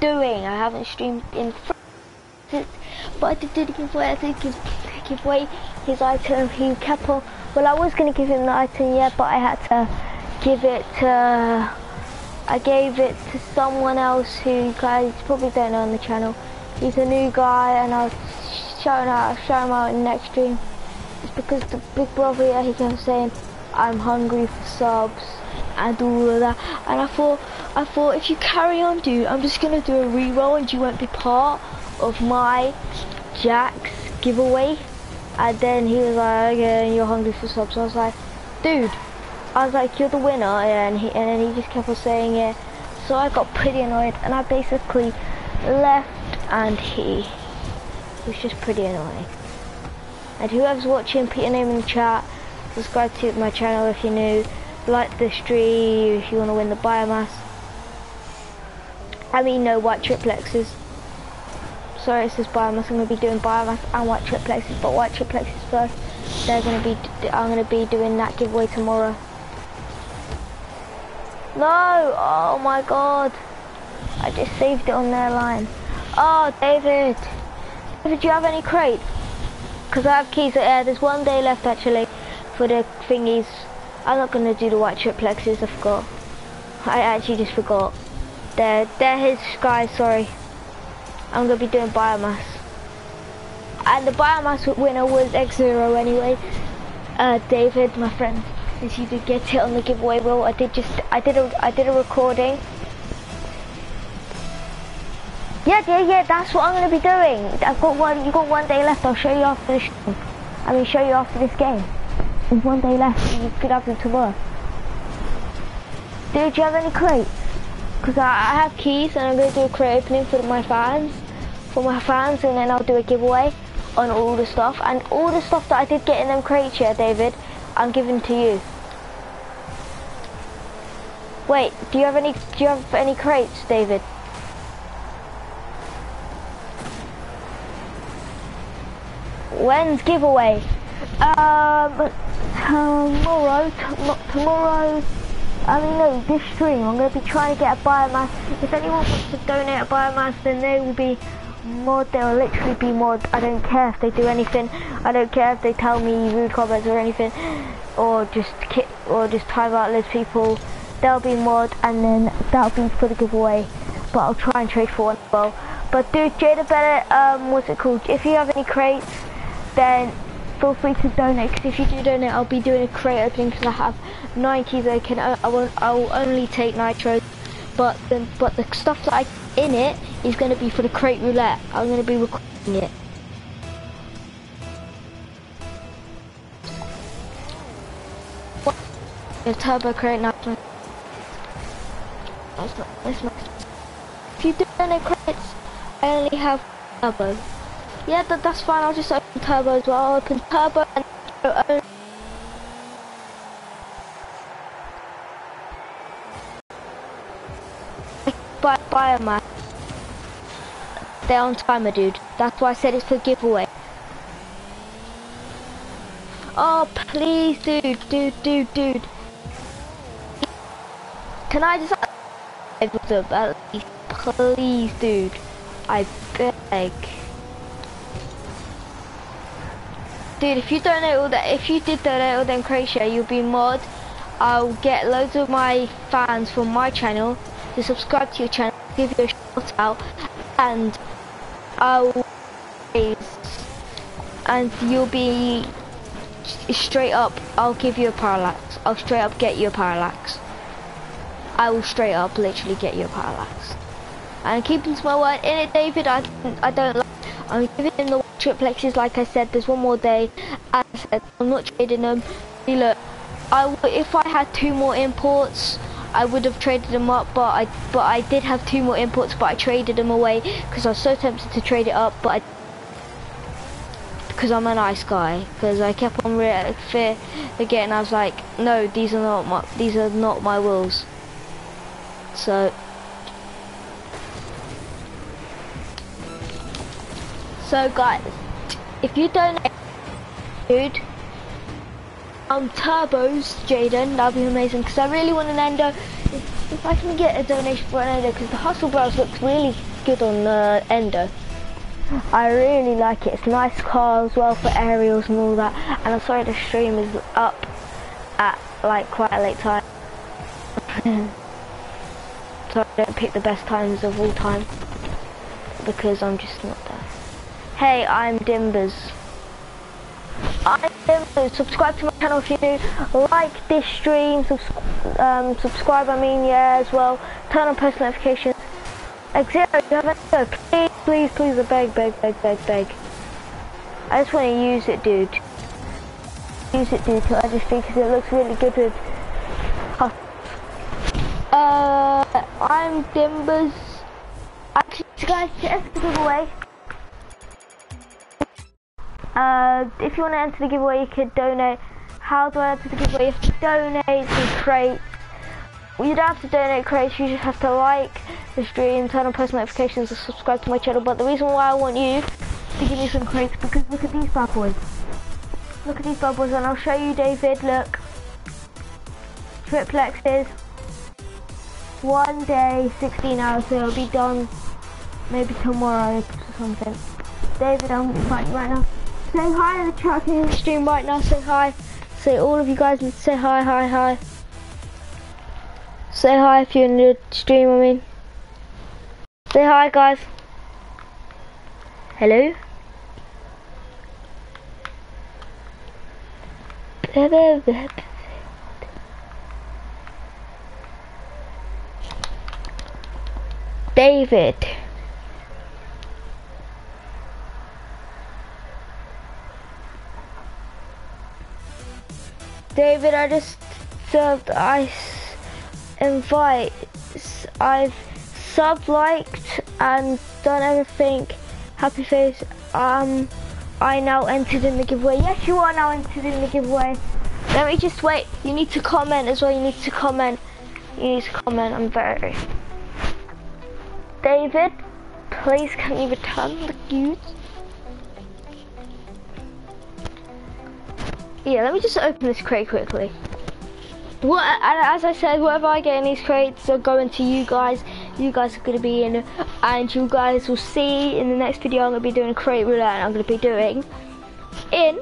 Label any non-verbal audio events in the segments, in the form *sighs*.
doing? I haven't streamed in since, but I did, give away, I did give, give away his item. He kept on, well I was going to give him the item, yeah, but I had to give it to, I gave it to someone else who you guys probably don't know on the channel. He's a new guy and I was showing out, show him out in the next stream. It's because the big brother, yeah, he kept saying, I'm hungry for subs and all of that. And I thought, I thought if you carry on, dude, I'm just gonna do a re-roll and you won't be part of my Jack's giveaway. And then he was like, okay, you're hungry for subs. I was like, dude, I was like, you're the winner. And he, and then he just kept on saying it. So I got pretty annoyed and I basically left and he was just pretty annoying. And whoever's watching, put your name in the chat. Subscribe to my channel if you're new. Like the tree if you want to win the biomass. I mean, no white triplexes. Sorry, it says biomass. I'm going to be doing biomass and white triplexes, but white triplexes first. They're going to be. I'm going to be doing that giveaway tomorrow. No! Oh my god! I just saved it on their line. Oh, David! David, do you have any crates? Because I have keys. Yeah, there's one day left actually for the thingies. I'm not to do the white triplexes, I forgot. I actually just forgot. They're, his guys, sorry. I'm to be doing biomass. And the biomass winner was X0 anyway. Uh, David, my friend, since you did get it on the giveaway roll, I did just, I did a, I did a recording. Yeah, yeah, yeah, that's what I'm to be doing. I've got one, you got one day left, I'll show you after show. I mean, show you after this game. One day left, you could have them tomorrow. Dude, do you have any crates? Because I, I have keys and I'm going to do a crate opening for my fans. For my fans and then I'll do a giveaway on all the stuff. And all the stuff that I did get in them crates here, David, I'm giving to you. Wait, do you have any, do you have any crates, David? When's giveaway? Um, tomorrow, not tomorrow. I mean, no, this stream, I'm going to be trying to get a biomass. If anyone wants to donate a biomass, then they will be mod. They'll literally be mod. I don't care if they do anything. I don't care if they tell me rude comments or anything, or just kick, or just time out those people. They'll be mod, and then that'll be for the giveaway. But I'll try and trade for one as well. But dude, Jada Bennett, um, what's it called? If you have any crates, then feel free to donate because if you do donate I'll be doing a crate opening because I have nine keys I can I won't I will only take nitro. But the, but the stuff that I in it is going to be for the crate roulette. I'm going to be recording it. The turbo crate now that's not that's not if you do donate crates I only have turbo yeah, that, that's fine. I'll just open turbo as well. Open turbo and open. Buy biomass. They're on timer, dude. That's why I said it's for giveaway. Oh, please, dude, dude, dude, dude. Can I just please, dude? I beg. Dude, if you donate all that, if you did donate all them Croatia, you'll be mod. I'll get loads of my fans from my channel to subscribe to your channel, give you a shout out, and I'll and you'll be straight up. I'll give you a parallax. I'll straight up get you a parallax. I will straight up literally get you a parallax. And keeping to my word in it, David. I I don't like. I'm giving him the triplexes, like I said, there's one more day. As I said, I'm not trading them. See, look, I if I had two more imports, I would have traded them up, but I but I did have two more imports, but I traded them away because I was so tempted to trade it up, but I because I'm a nice guy. Because I kept on re fear again. I was like, no, these are not my these are not my wills. So. So guys, if you donate, dude, um, turbos, Jaden, that'd be amazing. Because I really want an endo. If, if I can get a donation for an ender because the Hustle Brows looks really good on the uh, ender. I really like it. It's a nice car as well for aerials and all that. And I'm sorry the stream is up at like quite a late time. *laughs* so I don't pick the best times of all time because I'm just not there. Hey, I'm Dimbers. I'm Dimbers. Subscribe to my channel if you're new. Like this stream. Subs um, subscribe, I mean, yeah, as well. Turn on post notifications. Exero, you have a Please, please, please, I beg, beg, beg, beg, beg. I just want to use it, dude. Use it, dude, I just think it looks really good with... Uh, I'm Dimbers. Actually, guys, here's the giveaway. Uh, if you want to enter the giveaway, you could donate. How do I enter the giveaway? You have to donate some crates. Well, you don't have to donate crates, you just have to like the stream, turn on post notifications, and subscribe to my channel. But the reason why I want you to give me some crates, because look at these bad boys. Look at these bad boys, and I'll show you, David, look. Triplexes. One day, 16 hours, so it'll be done maybe tomorrow or something. David, I'm fighting right now. Say hi in the chat in the stream right now, say hi. Say all of you guys say hi, hi, hi. Say hi if you're in the stream, I mean. Say hi, guys. Hello? David. David, I just served ice invite. I've sub liked and done everything. Happy face. Um, I now entered in the giveaway. Yes, you are now entered in the giveaway. Let me just wait. You need to comment as well. You need to comment. You need to comment. I'm very. David, please can you return the goods? Yeah, let me just open this crate quickly. What, as I said, whatever I get in these crates are going to you guys. You guys are going to be in, and you guys will see in the next video I'm going to be doing a crate roulette and I'm going to be doing in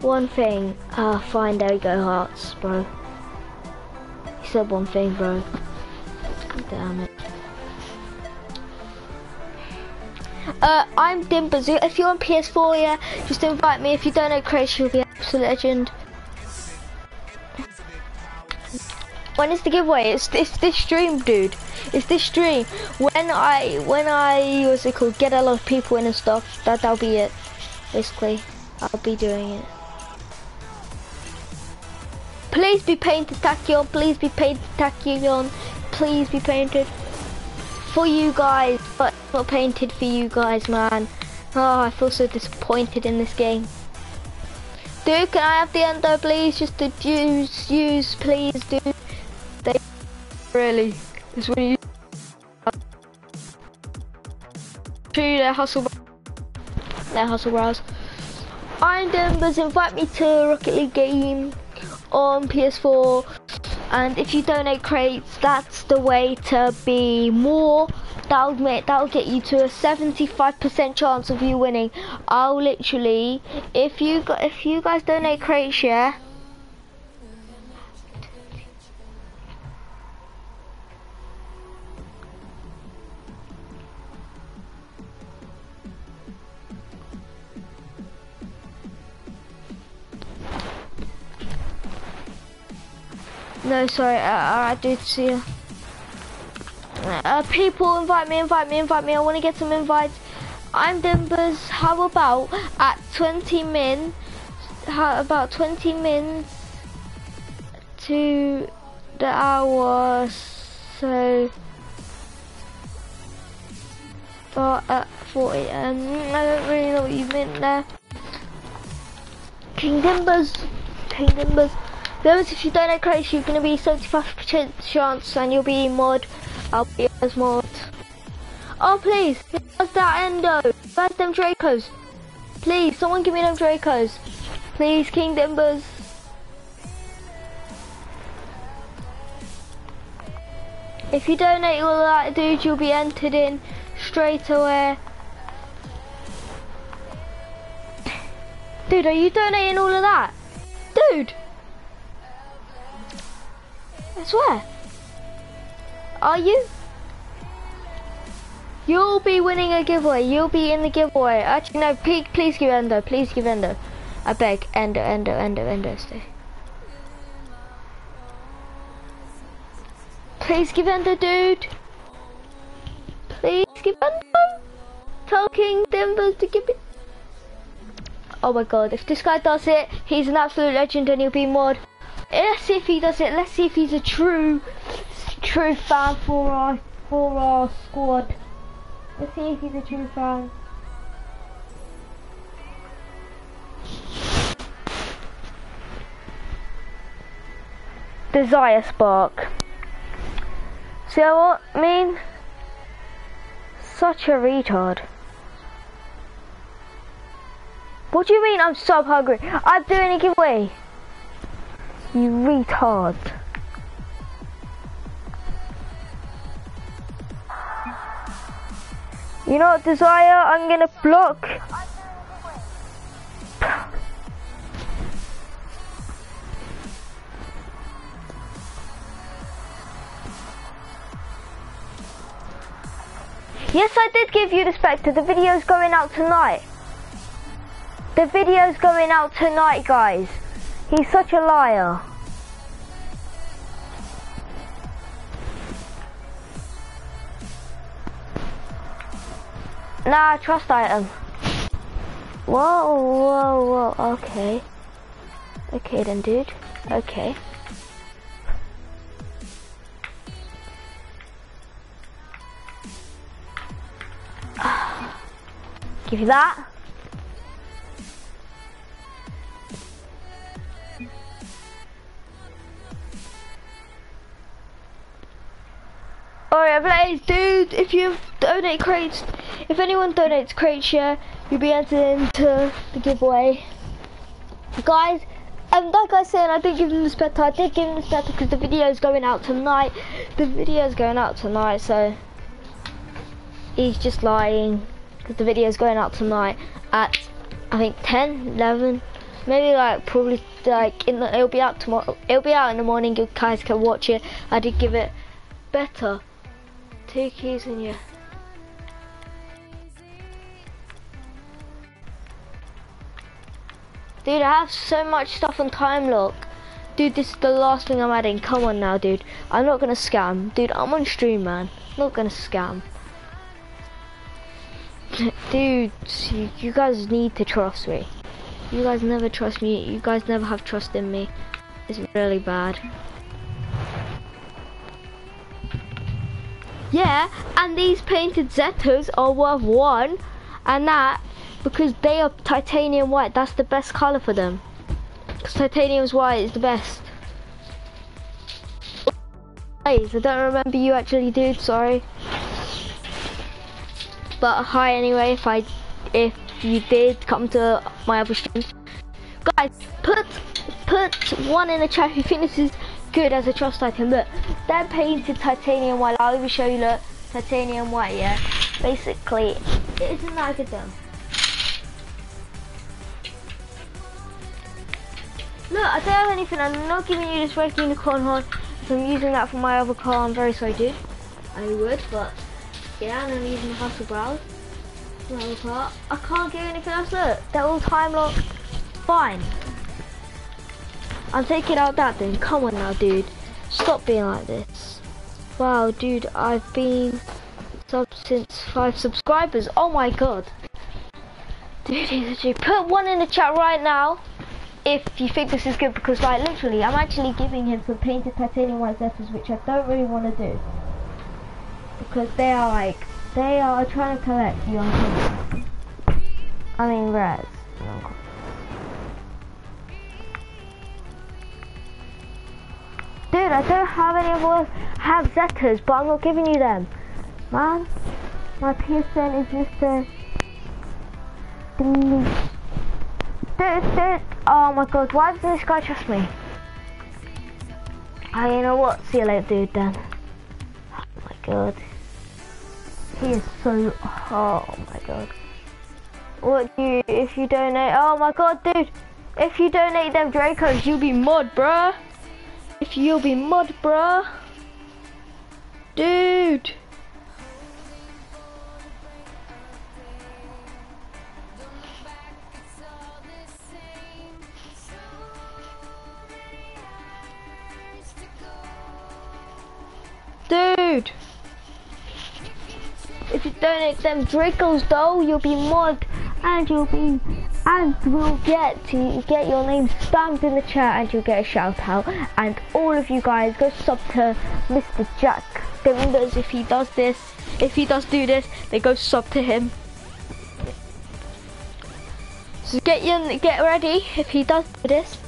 one thing. Ah, fine, there we go, hearts, bro. You said one thing, bro. Damn it. Uh, I'm Dimbazoo. If you're on PS4, yeah, just invite me. If you don't know Crazy, you'll be absolute legend. When is the giveaway? It's this this stream, dude. It's this stream. When I when I what's it called? Get a lot of people in and stuff. That that'll be it. Basically, I'll be doing it. Please be painted Tachyon. Please be painted Tachyon. Please be painted for you guys, but not painted for you guys, man. Oh, I feel so disappointed in this game. Dude, can I have the endo, please? Just to use, use, please, dude They really is when you to their hustle their Hustle Brows. I'm Denver's invite me to Rocket League game on PS4 and if you donate crates that's the way to be more. That'll make that'll get you to a 75% chance of you winning. I'll literally if you if you guys donate crates yeah No, sorry, uh, I did see. Uh, people invite me, invite me, invite me. I want to get some invites. I'm Dimbers. How about at 20 min? How about 20 min to the hour? So, but at 40. Um, I don't really know what you meant there. King Dimbers. King Dimbers. Those, if you know crazy, you're going to be 75% chance and you'll be mod. I'll be as mod. Oh, please. Where's that endo? Where's them Dracos? Please, someone give me them Dracos. Please, King Dimbers. If you donate all that, dude, you'll be entered in straight away. Dude, are you donating all of that? Dude! I swear. Are you? You'll be winning a giveaway. You'll be in the giveaway. Actually, no, please, please give Endo. Please give Endo. I beg. Endo, Endo, Endo, Endo, stay. Please give Endo, dude. Please give Endo. Talking King Denver to give it. Oh my god, if this guy does it, he's an absolute legend and he'll be mod. Let's see if he does it. Let's see if he's a true, true fan for our, for our squad. Let's see if he's a true fan. Desire Spark. See what I mean? Such a retard. What do you mean I'm so hungry? I'm doing a giveaway. You retard. You know what, Desire? I'm gonna block. Yes, I did give you the Spectre. The video's going out tonight. The video's going out tonight, guys. He's such a liar. Nah, trust item. Whoa, whoa, whoa, okay. Okay then, dude. Okay. *sighs* Give you that. Alright, Blaze, dude, if you donate crates, if anyone donates crate share, you'll be entered into the giveaway. Guys, um, like I said, I did give him the spectre, I did give him the spectre because the video is going out tonight. The video is going out tonight, so he's just lying because the video is going out tonight at, I think, 10, 11, maybe like, probably like, in the, it'll be out tomorrow, it'll be out in the morning, you guys can watch it. I did give it better two keys in you. Dude, I have so much stuff on time lock. Dude, this is the last thing I'm adding. Come on now, dude. I'm not gonna scam. Dude, I'm on stream, man. I'm not gonna scam. *laughs* dude, you, you guys need to trust me. You guys never trust me. You guys never have trust in me. It's really bad. Yeah, and these painted Zetas are worth one, and that because they are titanium white. That's the best color for them. Because titanium's white is the best. I don't remember you actually, dude. Sorry. But hi anyway. If I, if you did come to my other stream, guys, put put one in the chat this is good as a trust item. Look, they're painted titanium white. I'll even show you, look, titanium white, yeah? Basically, it isn't that good though. Look, I don't have anything. I'm not giving you this red unicorn horn. I'm using that for my other car, I'm very sorry, dude. I would, but yeah, and I'm using the car. I can't get anything else. Look, they're all time locked. Fine. I'm taking out that thing. Come on now, dude. Stop being like this. Wow, dude, I've been sub since five subscribers. Oh my god. Dude, *laughs* put one in the chat right now if you think this is good because like literally I'm actually giving him some painted titanium white Zetas which I don't really want to do because they are like they are trying to collect young kids I mean res dude I don't have any those have Zetas but I'm not giving you them man my PSN is just a Dude, dude. Oh my god, why doesn't this guy trust me? Oh, you know what? See you later, dude, then. Oh my god. He is so, oh my god. What do you, if you donate, oh my god dude, if you donate them Dracos, you'll be mod bruh. If you'll be mud, bruh. Dude. Dude! If you donate them Dracos though, you'll be mud and you'll be and we'll get to get your name stamped in the chat and you'll get a shout out. And all of you guys go sub to Mr. Jack Windows if he does this. If he does do this they go sub to him. So get your get ready if he does do this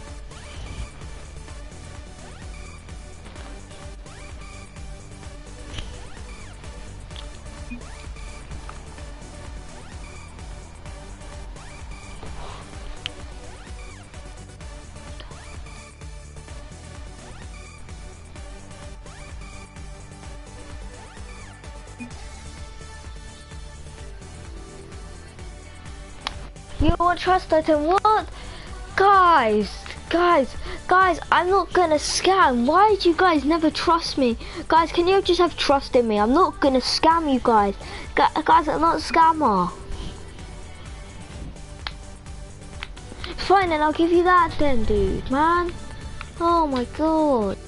You won't trust item, what? Guys, guys, guys, I'm not gonna scam. Why do you guys never trust me? Guys, can you just have trust in me? I'm not gonna scam you guys. Gu guys, I'm not a scammer. Fine, then I'll give you that then, dude, man. Oh my god.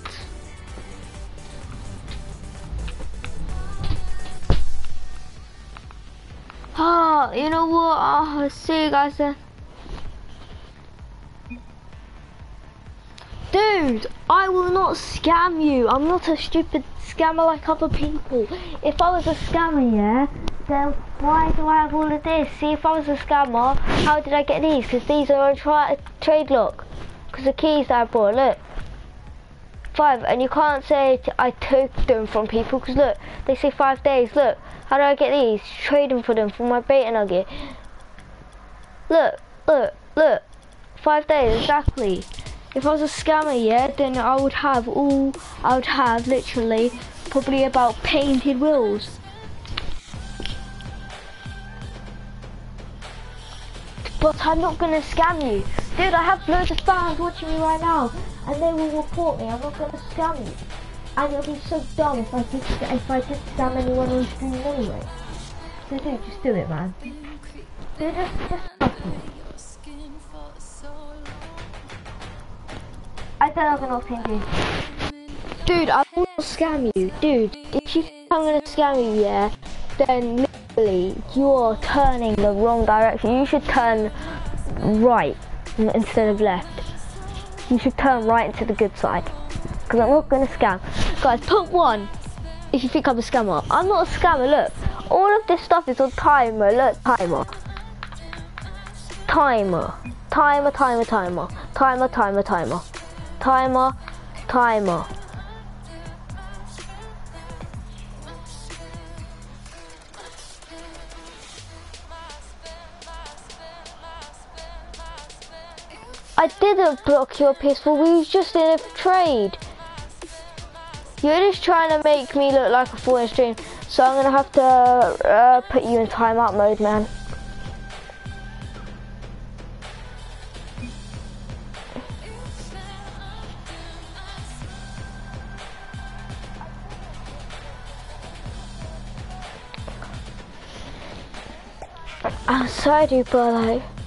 You know what? Oh, see you guys then. Dude, I will not scam you. I'm not a stupid scammer like other people. If I was a scammer, yeah, then why do I have all of this? See, if I was a scammer, how did I get these? Because these are a tra trade lock. Because the keys that I bought, look. Five, and you can't say I took them from people, because look, they say five days, look. How do I get these? Trading for them for my beta nugget. Look, look, look. Five days, exactly. If I was a scammer, yeah, then I would have all, I would have literally probably about painted wheels. But I'm not gonna scam you. Dude, I have loads of fans watching me right now, and they will report me. I'm not gonna scam you. And it'll be so dumb if I did if I did scam anyone on stream anyway. So dude, just do it, man. Dude, just just trust me. I don't have an opinion. Dude, I will scam you. Dude, if you think I'm gonna scam you, yeah, then literally you're turning the wrong direction. You should turn right instead of left. You should turn right into the good side because I'm not going to scam. Guys, put one if you think I'm a scammer. I'm not a scammer, look. All of this stuff is on timer, look, timer. Timer. Timer, timer, timer. Timer, timer, timer. Timer, timer. I didn't block your pistol, we was just in a trade. You're just trying to make me look like a fool in stream, so I'm gonna have to uh, put you in timeout mode, man. I'm sorry, but like...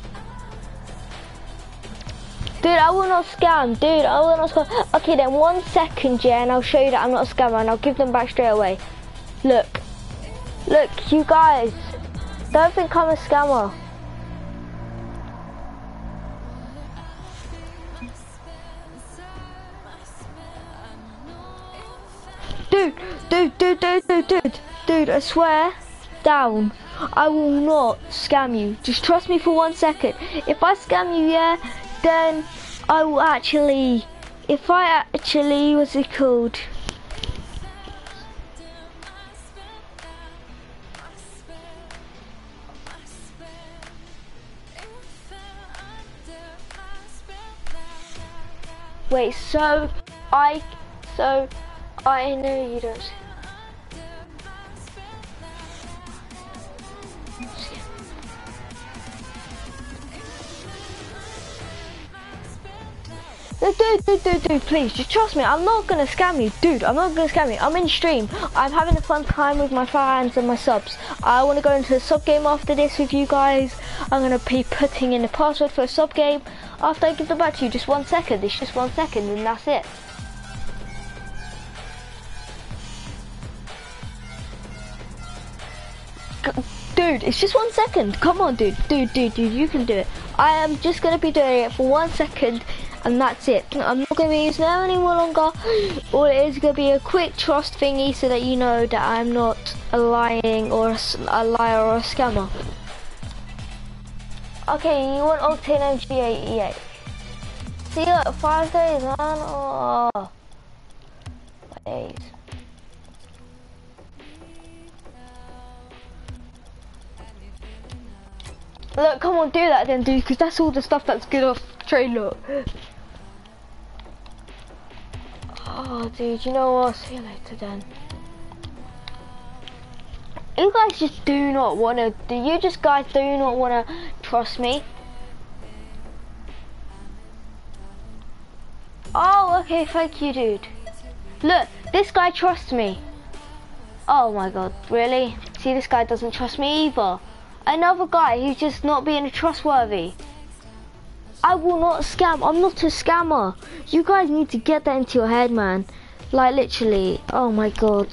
Dude, I will not scam. Dude, I will not scam. Okay, then one second, yeah, and I'll show you that I'm not a scammer, and I'll give them back straight away. Look. Look, you guys. Don't think I'm a scammer. Dude, dude, dude, dude, dude, dude, dude, I swear, down. I will not scam you. Just trust me for one second. If I scam you, yeah, then I will actually, if I actually, what's it called? Wait, so I, so I know you don't. Dude, dude, dude, dude, please, just trust me. I'm not gonna scam you, dude. I'm not gonna scam you. I'm in stream. I'm having a fun time with my fans and my subs. I want to go into a sub game after this with you guys. I'm gonna be putting in the password for a sub game. After I give the back to you, just one second. It's just one second, and that's it. Dude, it's just one second. Come on, dude. Dude, dude, dude, you can do it. I am just going to be doing it for one second and that's it. I'm not going to be using that any more longer. All it is going to be a quick trust thingy so that you know that I'm not a lying or a, a liar or a scammer. Okay, you want Octane MG88. See you five days, man. Oh, days. Look, come on, do that then, dude, because that's all the stuff that's good off trailer. Oh, dude, you know what? See you later then. You guys just do not want to, do you just guys do not want to trust me? Oh, okay, thank you, dude. Look, this guy trusts me. Oh my god, really? See, this guy doesn't trust me either. Another guy who's just not being trustworthy. I will not scam. I'm not a scammer. You guys need to get that into your head, man. Like, literally. Oh my god.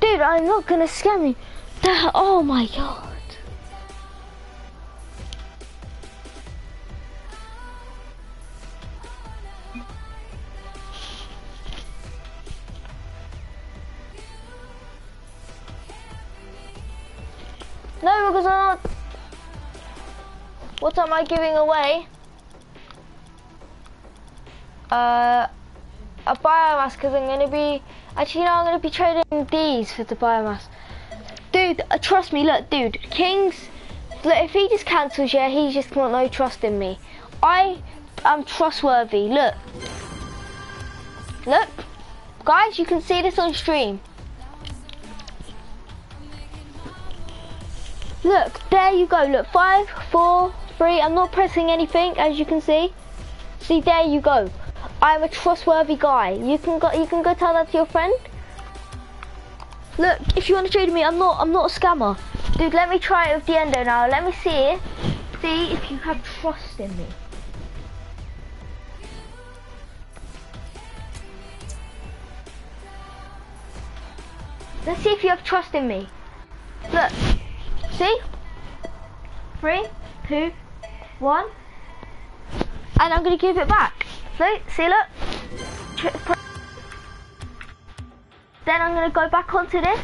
Dude, I'm not gonna scam you. That, oh my god. No, because I'm not... What am I giving away? Uh, a biomass because I'm going to be... Actually, no, I'm going to be trading these for the biomass. Dude, uh, trust me, look, dude, Kings... Look, if he just cancels, yeah, he's just got no trust in me. I am trustworthy, look. Look. Guys, you can see this on stream. Look, there you go. Look, five, four, three. I'm not pressing anything, as you can see. See, there you go. I'm a trustworthy guy. You can go. You can go tell that to your friend. Look, if you want to trade me, I'm not. I'm not a scammer, dude. Let me try it with the endo now. Let me see. See if you have trust in me. Let's see if you have trust in me. Look. See? Three, two, one. And I'm going to give it back. See? See, look. Then I'm going to go back onto this.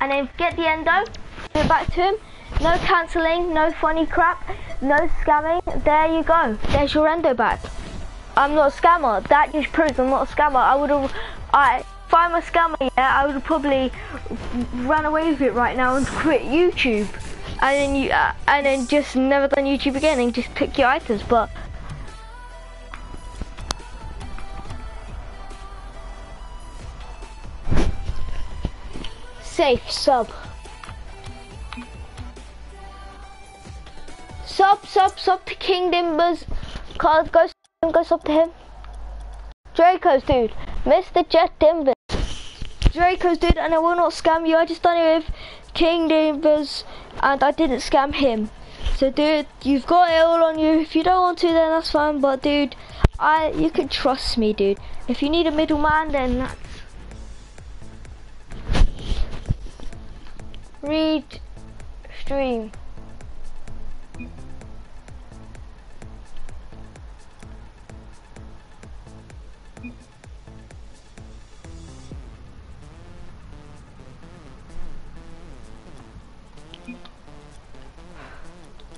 And then get the endo. Give it back to him. No cancelling, no funny crap, no scamming. There you go. There's your endo back. I'm not a scammer. That just proves I'm not a scammer. I would have, I, if I'm a scammer, yeah, I would probably run away with it right now and quit YouTube, and then you, uh, and then just never done YouTube again and just pick your items. But safe sub. Sub, sub, sub to King Dimbers. Go, go, go sub to him. Draco's dude. Mr. Jet Timber. Draco's dude, and I will not scam you. I just done it with King Timbers, and I didn't scam him. So, dude, you've got it all on you. If you don't want to, then that's fine. But, dude, I you can trust me, dude. If you need a middleman, then that's read stream.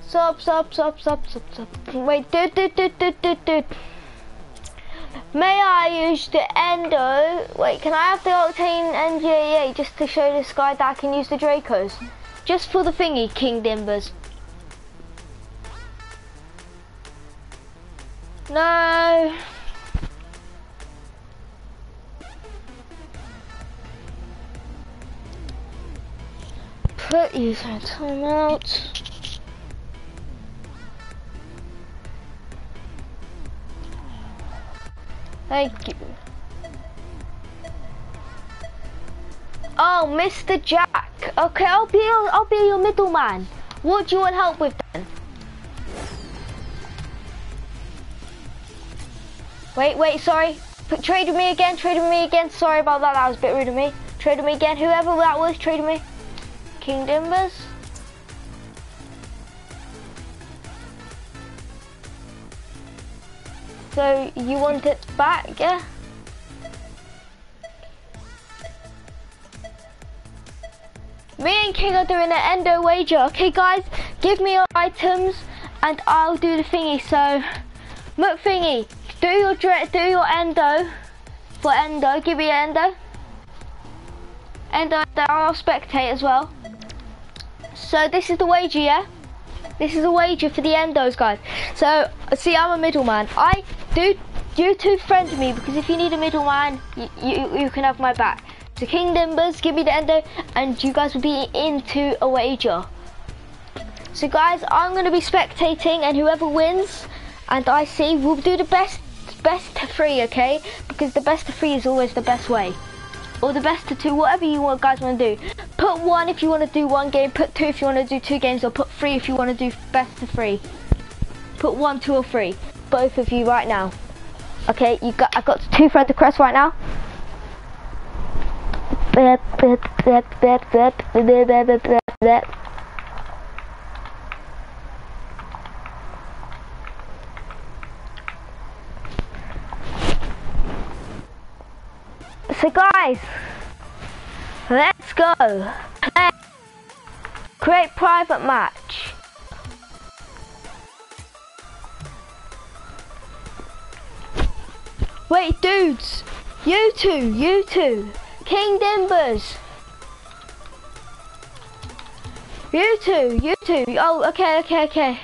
Stop, stop, stop, stop, stop, stop. Wait, dude, dude, dude, dude, dude, dude. May I use the endo? Wait, can I have the Octane NGA just to show this guy that I can use the Dracos? Just for the thingy, King Dimbers. No. Put user timeout. Thank you. Oh, Mr. Jack. Okay, I'll be your, I'll be your middleman. What do you want help with then? Wait, wait, sorry. Put, trade with me again, trade with me again. Sorry about that, that was a bit rude of me. Trade with me again, whoever that was, trade with me. King Dimbers. So you want it back, yeah? Me and King are doing an endo wager. Okay, guys, give me your items and I'll do the thingy. So, Mook thingy, do your do your endo for endo. Give me your endo. Endo, I'll spectate as well. So this is the wager, yeah? This is a wager for the endos, guys. So, see, I'm a middleman. I do, you two friend me because if you need a middleman, you, you, you can have my back. So, King Dimbers, give me the endo, and you guys will be into a wager. So, guys, I'm going to be spectating, and whoever wins, and I see, we'll do the best, best three, okay? Because the best three is always the best way or the best of two, whatever you want, guys want to do. Put one if you want to do one game, put two if you want to do two games, or put three if you want to do best of three. Put one, two, or three. Both of you right now. Okay, you got. I got two friend requests right now. So guys, let's go. Let's create private match. Wait, dudes, you two, you two, King Dimbers. You two, you two. Oh, okay, okay, okay.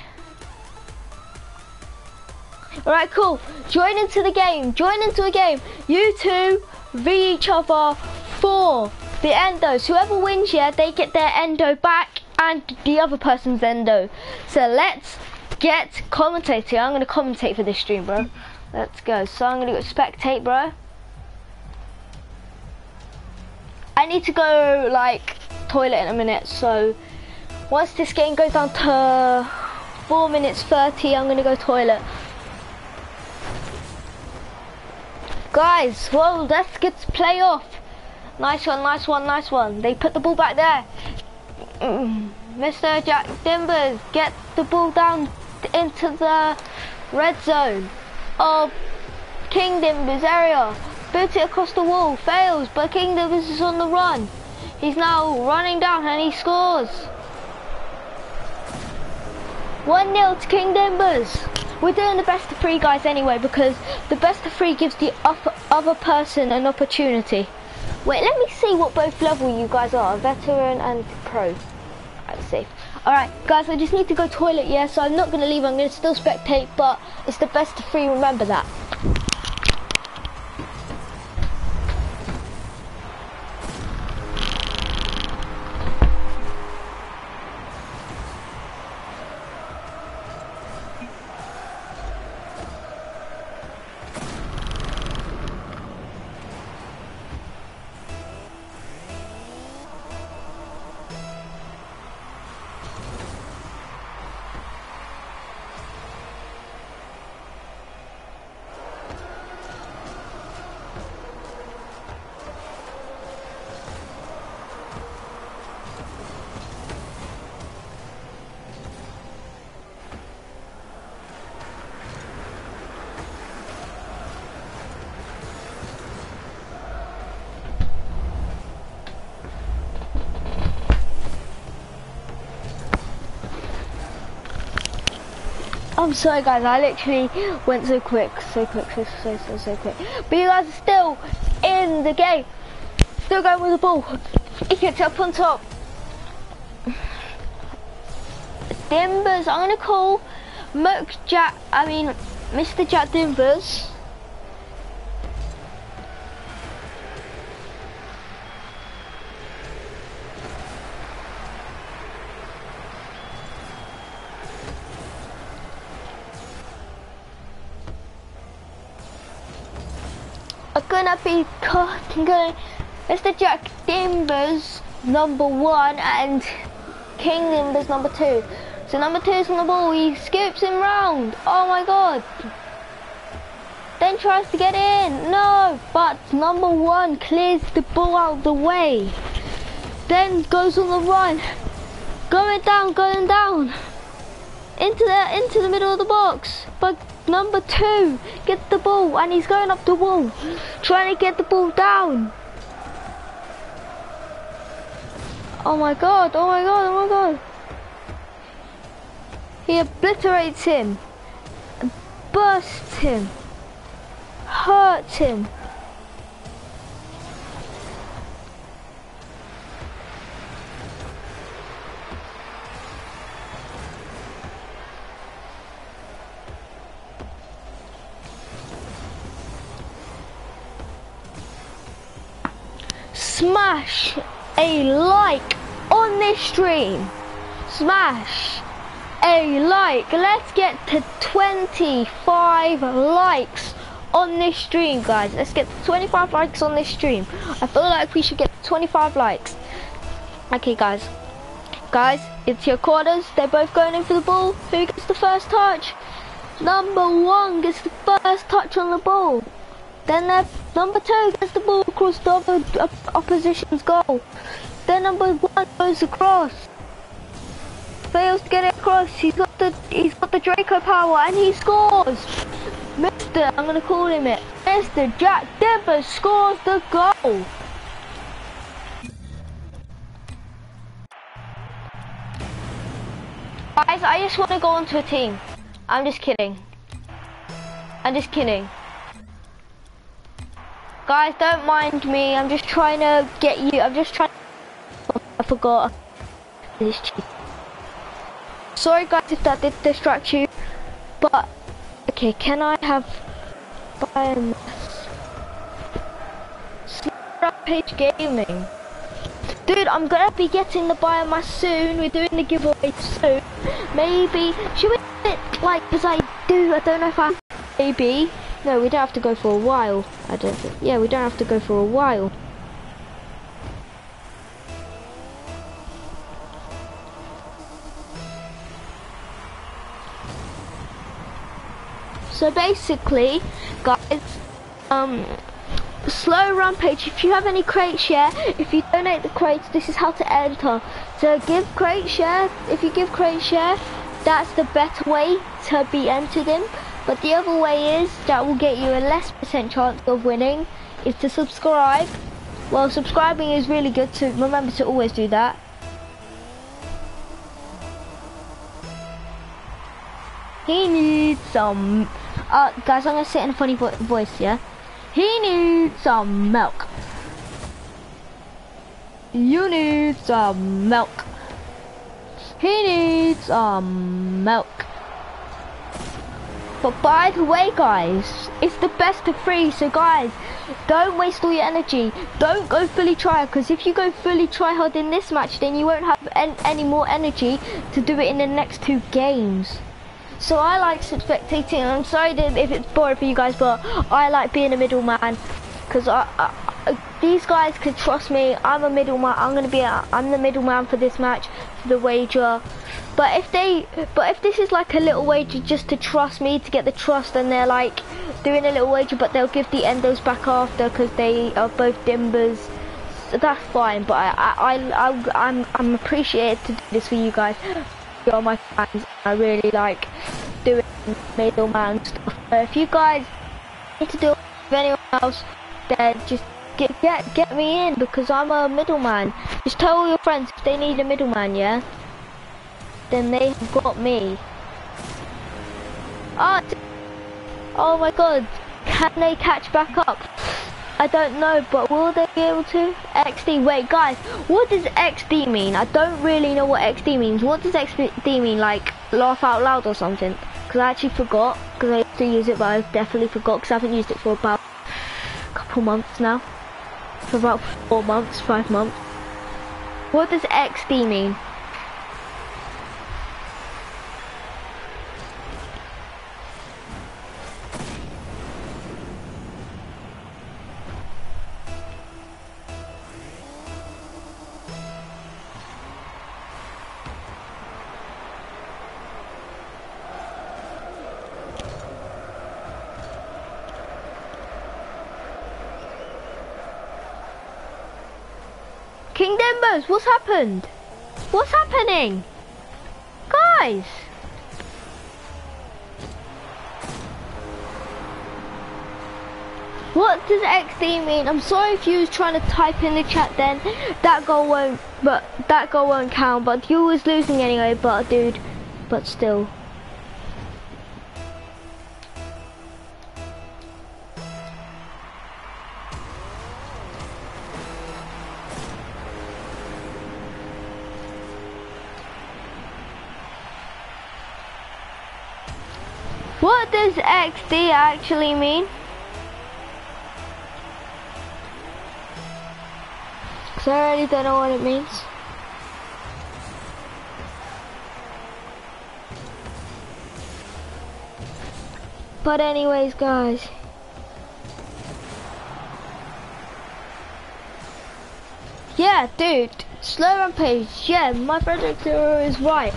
Alright, cool. Join into the game. Join into the game. You two v each other for the endos. Whoever wins, here, they get their endo back and the other person's endo. So let's get commentating. I'm gonna commentate for this stream, bro. Let's go. So I'm gonna go spectate, bro. I need to go like toilet in a minute. So once this game goes down to four minutes 30, I'm gonna go toilet. Guys, well, let's get to play off. Nice one, nice one, nice one. They put the ball back there. Mm. Mr. Jack Dimbers, get the ball down into the red zone oh, of King Dimbers area. Boot it across the wall, fails, but King Dimbers is on the run. He's now running down and he scores. 1-0 to King Dimbers. We're doing the best of three guys anyway because the best of three gives the other person an opportunity. Wait, let me see what both level you guys are, veteran and pro. Let's see. Alright, guys, I just need to go toilet, yeah, so I'm not going to leave, I'm going to still spectate, but it's the best of three, remember that. I'm sorry guys, I literally went so quick, so quick, so, so, so, so quick. But you guys are still in the game. Still going with the ball. Gets up on top. Dimbers, I'm gonna call Merc Jack, I mean, Mr. Jack Dimbers. Gonna be going Mr. Jack Dimbers number one and King Dimbers number two. So number two is on the ball, he scoops him round. Oh my god. Then tries to get in. No, but number one clears the ball out of the way. Then goes on the run. Going down, going down. Into the into the middle of the box. But Number two, get the ball, and he's going up the wall, trying to get the ball down. Oh my god, oh my god, oh my god. He obliterates him, bursts him, hurts him. Smash a like on this stream. Smash a like. Let's get to 25 likes on this stream, guys. Let's get 25 likes on this stream. I feel like we should get 25 likes. Okay, guys. Guys, it's your quarters. They're both going in for the ball. Who gets the first touch? Number one gets the first touch on the ball. Then uh, number two gets the ball across the other opposition's goal. Then number one goes across. Fails to get it across. He's got the he's got the Draco power and he scores. Mister, I'm gonna call him it. Mister Jack Dipper scores the goal. Guys, I just want to go onto a team. I'm just kidding. I'm just kidding. Guys, don't mind me. I'm just trying to get you. I'm just trying. I forgot. Sorry, guys, if that did distract you. But okay, can I have biomass? Page gaming. Dude, I'm gonna be getting the biomass soon. We're doing the giveaway soon. Maybe should we like as I do? I don't know if I maybe. No, we don't have to go for a while. I don't think. Yeah, we don't have to go for a while. So basically, guys, um, slow rampage. If you have any crate share, if you donate the crates, this is how to enter. So give crate share. If you give crate share, that's the better way to be entered in. But the other way is, that will get you a less percent chance of winning, is to subscribe. Well, subscribing is really good, so remember to always do that. He needs some... Uh, guys, I'm gonna sit in a funny vo voice, yeah? He needs some milk. You need some milk. He needs some milk. But by the way, guys, it's the best of three. So guys, don't waste all your energy. Don't go fully try because if you go fully try hard in this match, then you won't have en any more energy to do it in the next two games. So I like spectating. I'm sorry if it's boring for you guys, but I like being a middleman because I, I, these guys can trust me. I'm a middleman. I'm gonna be. I'm the middleman for this match, for the wager. But if they, but if this is like a little wager just to trust me, to get the trust, and they're like doing a little wager, but they'll give the endos back after because they are both dimbers. So that's fine, but I, I, I, I, I'm, I'm appreciated to do this for you guys. You're my fans. I really like doing middleman stuff. But if you guys need to do it with anyone else, then just get get get me in because I'm a middleman. Just tell all your friends if they need a middleman, yeah? then they have got me. Oh, oh my god. Can they catch back up? I don't know, but will they be able to? XD, wait guys, what does XD mean? I don't really know what XD means. What does XD mean, like laugh out loud or something? Because I actually forgot, because I used to use it, but I definitely forgot, because I haven't used it for about a couple months now. For about four months, five months. What does XD mean? King Dembos, what's happened? What's happening? Guys! What does XD mean? I'm sorry if you was trying to type in the chat then. That goal won't, but that goal won't count. But you was losing anyway, but dude, but still. What does XD actually mean? Cause I already don't know what it means. But anyways, guys. Yeah, dude. Slow rampage. Yeah, my Frederick Zero is right.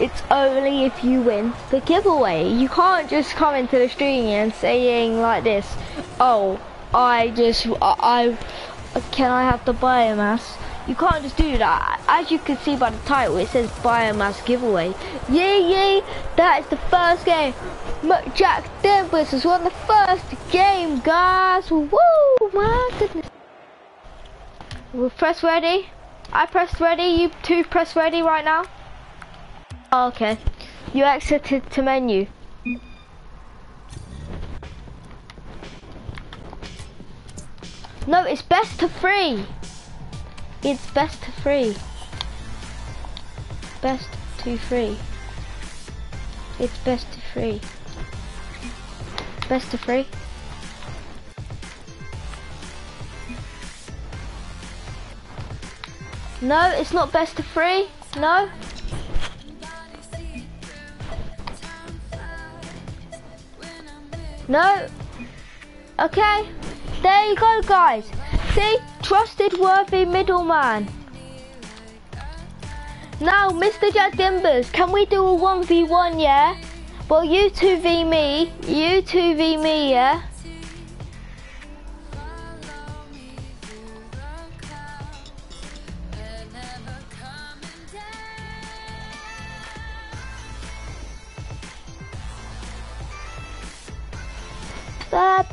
It's only if you win the giveaway. You can't just come into the stream and saying like this, oh, I just, I, I can I have the biomass? You can't just do that. As you can see by the title, it says biomass giveaway. Yay, yay! That is the first game. Jack Denvers has won the first game, guys. Woo! My goodness. We'll press ready. I pressed ready. You two press ready right now. Oh, okay. You exited to menu. No, it's best to free. It's best to free. Best to free. It's best to free. Best to free. No, it's not best to free. No. No. Okay. There you go, guys. See? Trusted, worthy middleman. Now, Mr. Jack Dimbers, can we do a 1v1, yeah? Well, you 2v me. You 2v me, yeah? That...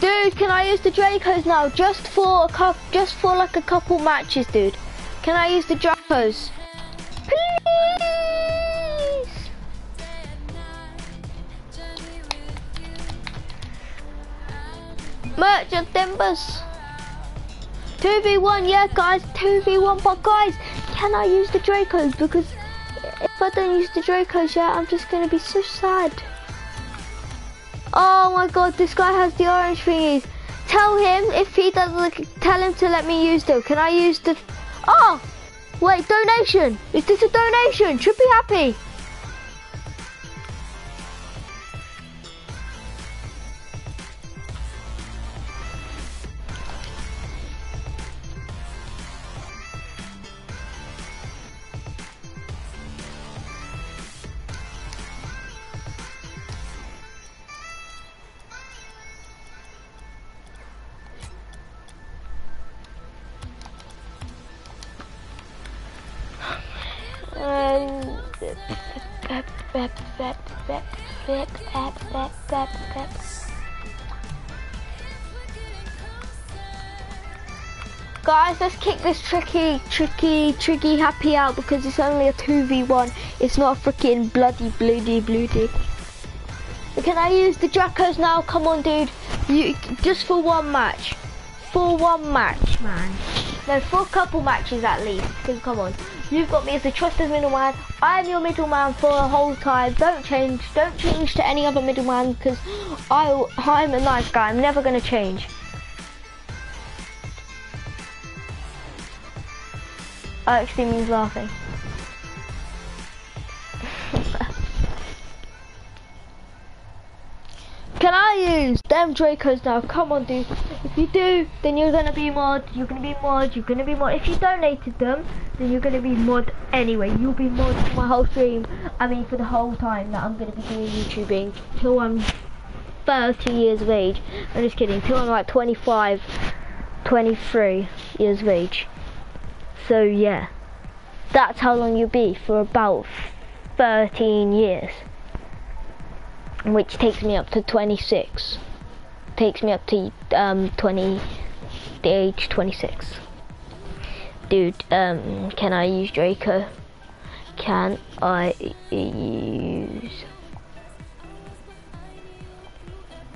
Dude, can I use the Dracos now? Just for a couple, just for like a couple matches, dude. Can I use the Dracos? Please. Merchant Timbers. 2v1, yeah guys, 2v1, but guys, can I use the Dracos? Because if I don't use the Dracos yet, I'm just gonna be so sad. Oh my god, this guy has the orange thingies. Tell him if he doesn't, tell him to let me use them. Can I use the, oh, wait, donation. Is this a donation? Should be happy. Guys, let's kick this tricky, tricky, tricky happy out because it's only a 2v1. It's not a freaking bloody, bloody, bloody. Can I use the Dracos now? Come on, dude. You Just for one match. For one match, man. No, for a couple matches at least. Come on. You've got me as the trusted middleman. I'm your middleman for the whole time. Don't change. Don't change to any other middleman because I'm a nice guy. I'm never going to change. actually means laughing. *laughs* Can I use them Dracos now? Come on, dude. If you do, then you're gonna be mod. You're gonna be mod. You're gonna be mod. If you donated them, then you're gonna be mod anyway. You'll be mod for my whole stream. I mean, for the whole time that I'm gonna be doing YouTubing till I'm 30 years of age. I'm just kidding. Till I'm like 25, 23 years of age. So yeah, that's how long you'll be for about 13 years. Which takes me up to 26. Takes me up to um, 20, the age 26. Dude, um, can I use Draco? Can I use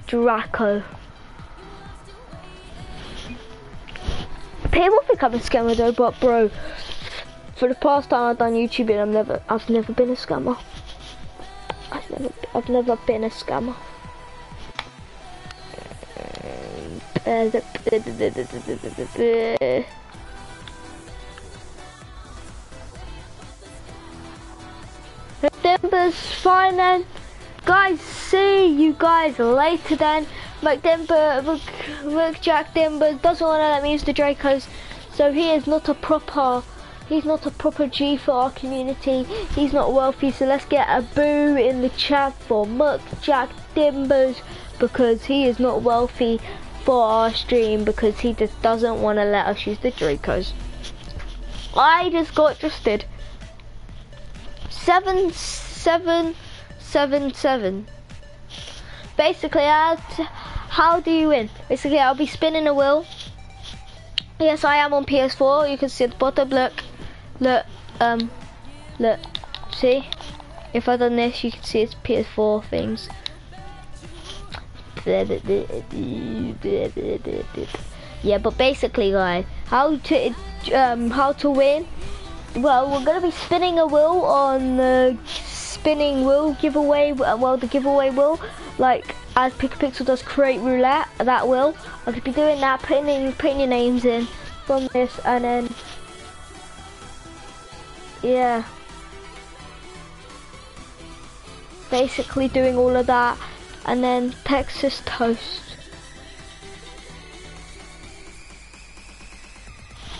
Draco? People think I'm a scammer though, but bro, for the past time I've done YouTube, I've never, I've never been a scammer. I've never, I've never been a scammer. Denver's fine then. Guys, see you guys later then. McDember, Mc, Jack Denver doesn't want to let me use the Dracos, so he is not a proper, he's not a proper G for our community. He's not wealthy, so let's get a boo in the chat for Muck Jack Dimbers because he is not wealthy for our stream because he just doesn't want to let us use the Dracos. I just got trusted. Seven, seven, seven, seven. Basically, I how do you win? Basically, I'll be spinning a wheel. Yes, I am on PS4. You can see at the bottom. Look, look, um, look. See? If I've done this, you can see it's PS4 things. Yeah, but basically, guys, how to um how to win? Well, we're gonna be spinning a wheel on the spinning wheel giveaway. Well, the giveaway wheel, like as Pixel does create roulette, that will. I could be doing that, putting in, putting your names in from this, and then yeah, basically doing all of that, and then Texas toast.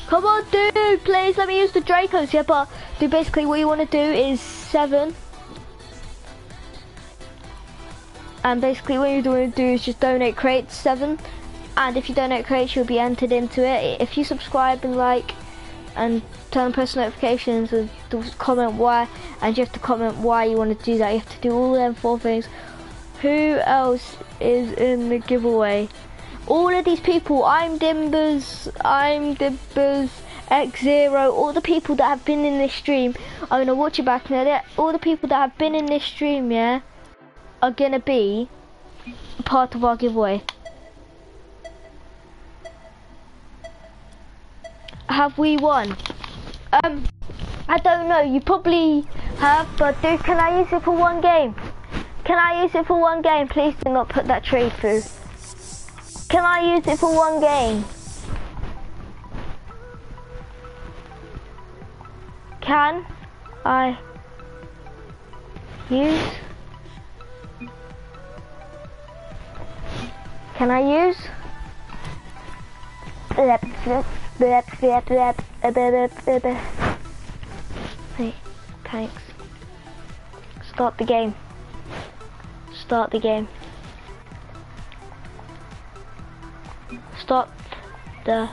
Come on, dude, please let me use the Dracos. Yeah, but dude, basically what you want to do is seven and basically what you're going to do is just donate crates 7 and if you donate crates you'll be entered into it if you subscribe and like and turn on post notifications and comment why and you have to comment why you want to do that you have to do all them four things who else is in the giveaway all of these people I'm Dimbers I'm Dimbers X Zero all the people that have been in this stream I'm gonna watch it back now all the people that have been in this stream yeah are gonna be part of our giveaway. Have we won? Um, I don't know. You probably have, but dude, can I use it for one game? Can I use it for one game? Please do not put that trade through. Can I use it for one game? Can I use Can I use? Hey, thanks. Start the game. Start the game. Start the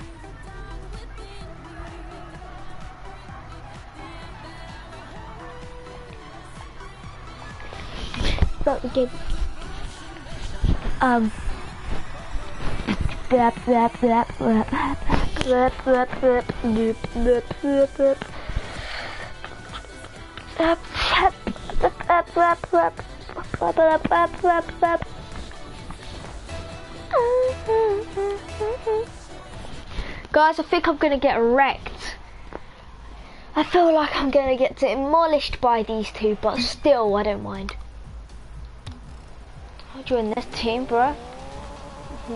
start the game. Um blap, blap, blap, blap, blap. Guys, I think I'm gonna get wrecked. I feel like I'm gonna get demolished by these two, but still, I don't mind. I'll join this team, bro.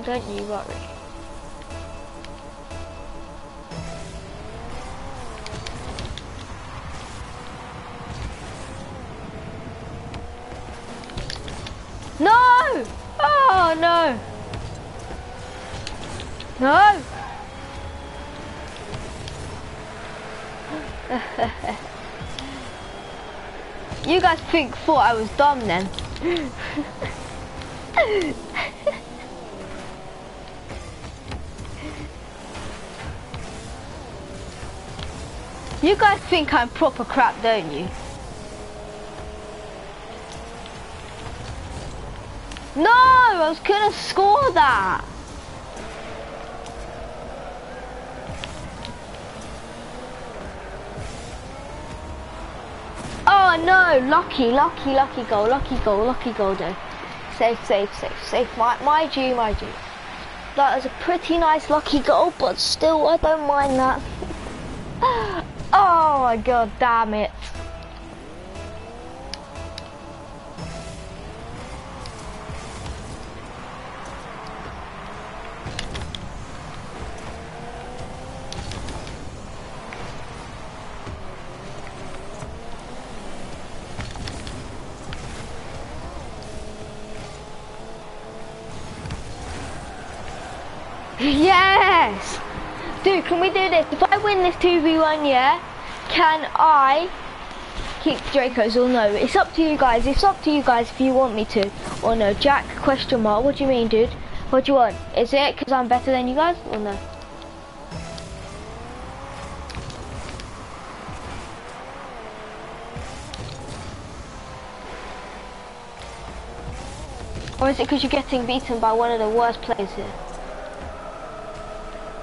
Don't you worry. No! Oh no! No! *laughs* you guys think thought I was dumb then. *laughs* you guys think I'm proper crap, don't you? No, I was gonna score that. Oh no, lucky, lucky, lucky goal, lucky goal, lucky goal though. Safe, safe, safe, safe. My, my G, my G. That was a pretty nice lucky goal, but still, I don't mind that. *gasps* oh my god, damn it. Yes! Dude, can we do this? If I win this 2v1, yeah, can I keep Draco's or no? It's up to you guys. It's up to you guys if you want me to or no. Jack, question mark. What do you mean, dude? What do you want? Is it because I'm better than you guys or no? Or is it because you're getting beaten by one of the worst players here?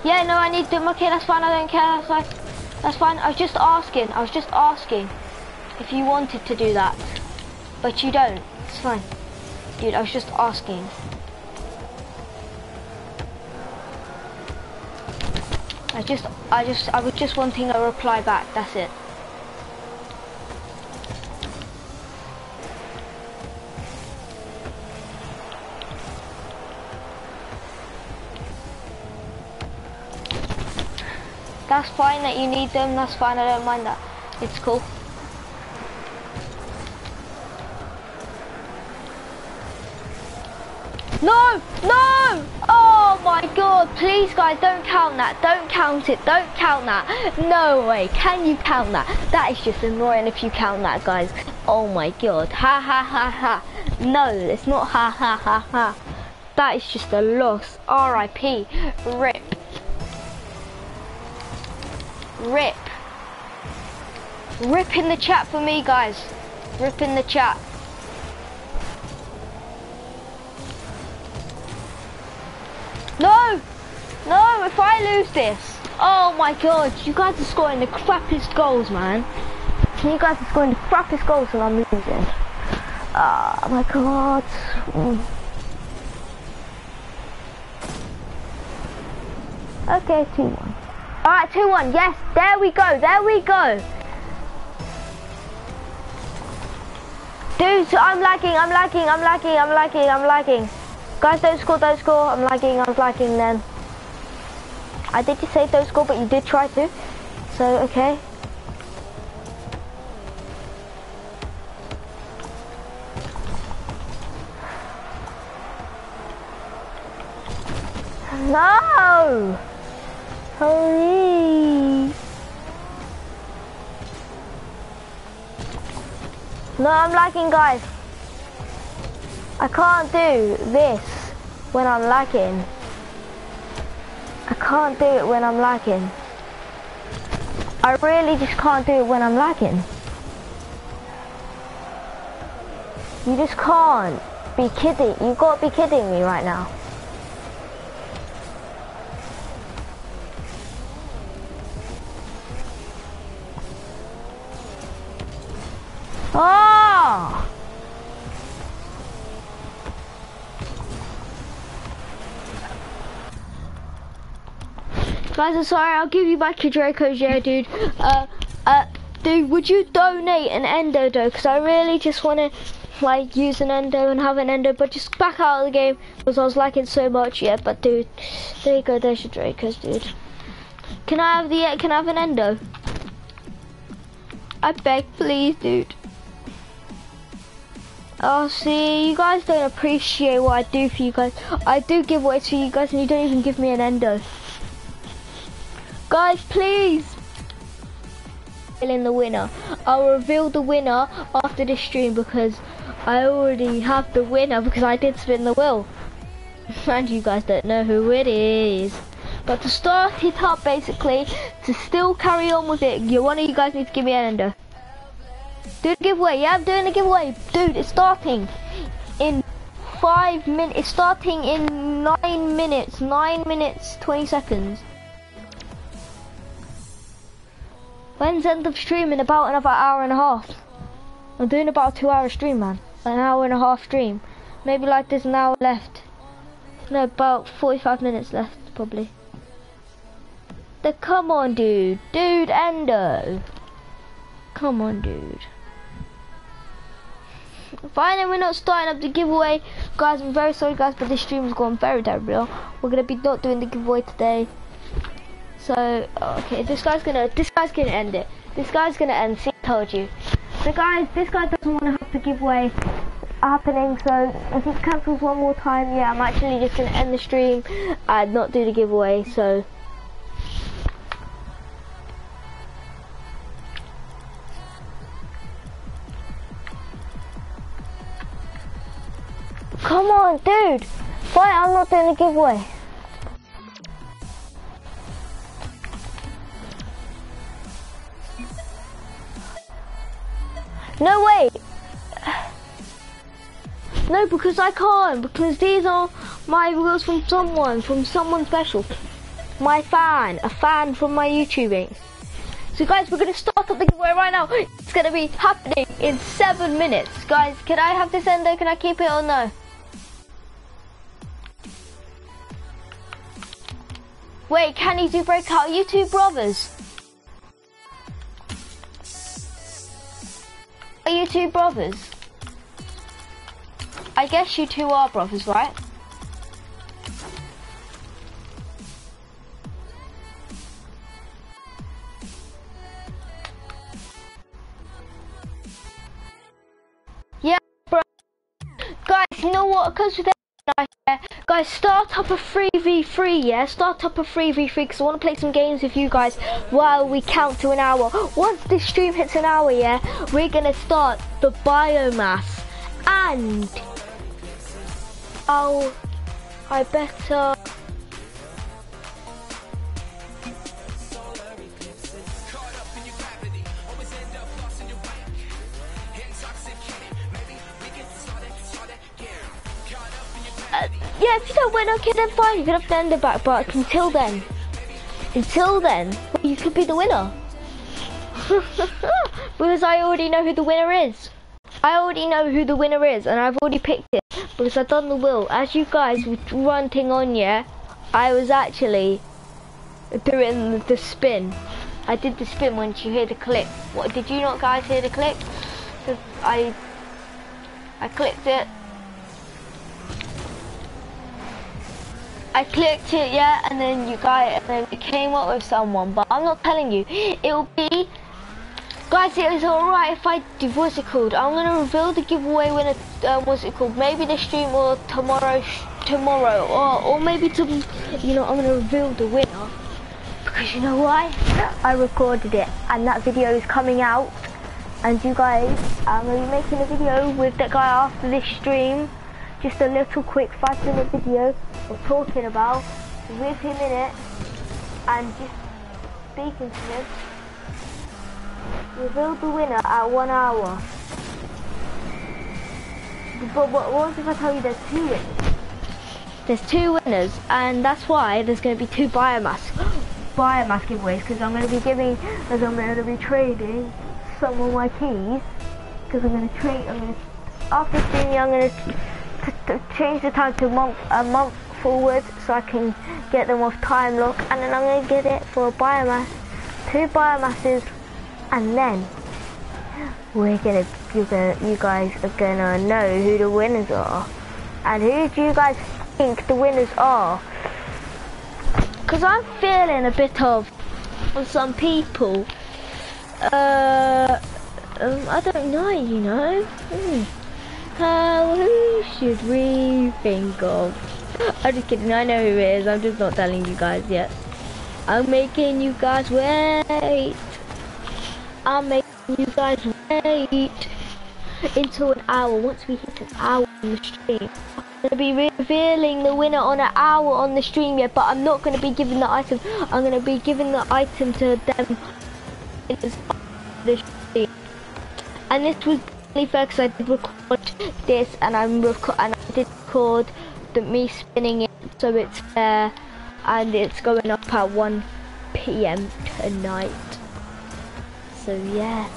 Yeah, no, I need them. Okay, that's fine. I don't care. That's fine. That's fine. I was just asking. I was just asking if you wanted to do that, but you don't. It's fine, dude. I was just asking. I just, I just, I was just wanting a reply back. That's it. That's fine that you need them, that's fine, I don't mind that. It's cool. No! No! Oh my god, please guys, don't count that. Don't count it. Don't count that. No way. Can you count that? That is just annoying if you count that, guys. Oh my god. Ha ha ha ha. No, it's not ha ha ha ha. That is just a loss. R.I.P. RIP. Rip. Rip in the chat for me, guys. Rip in the chat. No! No, if I lose this. Oh my god, you guys are scoring the crappiest goals, man. You guys are scoring the crappiest goals and I'm losing. Oh my god. Okay, 2-1. Alright, 2-1. Yes, there we go. There we go. Dude, I'm lagging. I'm lagging. I'm lagging. I'm lagging. I'm lagging. Guys, don't score. Don't score. I'm lagging. I'm lagging then. I did just say don't score, but you did try to. So, okay. No! Holy. No, I'm lagging, guys. I can't do this when I'm lagging. I can't do it when I'm lagging. I really just can't do it when I'm lagging. You just can't be kidding. You gotta be kidding me right now. Ah! Guys, I'm sorry, I'll give you back your Dracos, yeah, dude. Uh, uh, dude, would you donate an endo, though? Because I really just want to, like, use an endo and have an endo, but just back out of the game because I was liking it so much, yeah. But, dude, there you go, there's your Dracos, dude. Can I have the, uh, can I have an endo? I beg, please, dude. Oh, see, you guys don't appreciate what I do for you guys. I do give away to you guys and you don't even give me an endo. Guys, please! In the winner. I'll reveal the winner after this stream because I already have the winner because I did spin the wheel. and you guys don't know who it is. But to start it up basically, to still carry on with it, you one of you guys need to give me an ender. Do the giveaway, yeah I'm doing the giveaway. Dude, it's starting in five minutes, it's starting in nine minutes, nine minutes, 20 seconds. When's end of stream in about another hour and a half? I'm doing about a two hour stream, man. An hour and a half stream. Maybe like there's an hour left. No, about 45 minutes left, probably. The come on, dude. Dude, Endo. Come on, dude. Finally, we're not starting up the giveaway. Guys, I'm very sorry, guys, but this stream has gone very terrible. We're going to be not doing the giveaway today. So, oh, okay, this guy's gonna, this guy's gonna end it. This guy's gonna end, see, I told you. So, guys, this guy doesn't want to have the giveaway happening, so if it cancels one more time, yeah, I'm actually just gonna end the stream and not do the giveaway, so. Come on, dude! Why I'm not doing the giveaway? No, wait. No, because I can't, because these are my rules from someone, from someone special. My fan, a fan from my YouTubing. So guys, we're gonna start up the giveaway right now. It's gonna be happening in seven minutes. Guys, can I have this ender? Can I keep it or no? Wait, can you do? Are you two brothers. Are you two brothers? I guess you two are brothers, right? Yeah, bro. Guys, you know what? Because with nice, Guys, start up a 3v3, yeah? Start up a 3v3 because I want to play some games with you guys while we count to an hour. Once this stream hits an hour, yeah, we're going to start the biomass. And... Oh, I better... Yeah, if you don't win, okay, then fine. You can have the back, but until then, until then, you could be the winner. *laughs* because I already know who the winner is. I already know who the winner is, and I've already picked it because I've done the will. As you guys were ranting on, yeah, I was actually doing the spin. I did the spin once you hear the click. What did you not guys hear the click? I I clicked it I clicked it, yeah, and then you got it, and then it came up with someone, but I'm not telling you. It'll be, guys, it is alright if I do, what's it called? I'm gonna reveal the giveaway when it, um, what's it called? Maybe the stream or tomorrow, tomorrow, or, or maybe to, you know, I'm gonna reveal the winner. Because you know why? I recorded it, and that video is coming out, and you guys, I'm gonna be making a video with that guy after this stream just a little quick five minute video of talking about with him in it and just speaking to him. Reveal the winner at one hour. But what, what if I tell you there's two winners? There's two winners and that's why there's going to be two biomass *gasps* biomass giveaways because I'm going to be giving, as I'm going to be trading some of my keys because I'm gonna trade I'm gonna after streaming, I'm gonna change the time to month a month forward so I can get them off time lock, and then I'm gonna get it for a biomass, two biomasses, and then we're gonna you're gonna you guys are gonna know who the winners are, and who do you guys think the winners are? Because I'm feeling a bit of some people. Uh, um, I don't know, you know. Hmm. Uh, who should we think of? I'm just kidding, I know who it is, I'm just not telling you guys yet. I'm making you guys wait. I'm making you guys wait until an hour. Once we hit an hour on the stream, I'm gonna be revealing the winner on an hour on the stream yet, but I'm not gonna be giving the item. I'm gonna be giving the item to them in the stream. And this was because I did record this, and I'm record and I did record the me spinning it, so it's fair, and it's going up at 1 p.m. tonight. So yeah.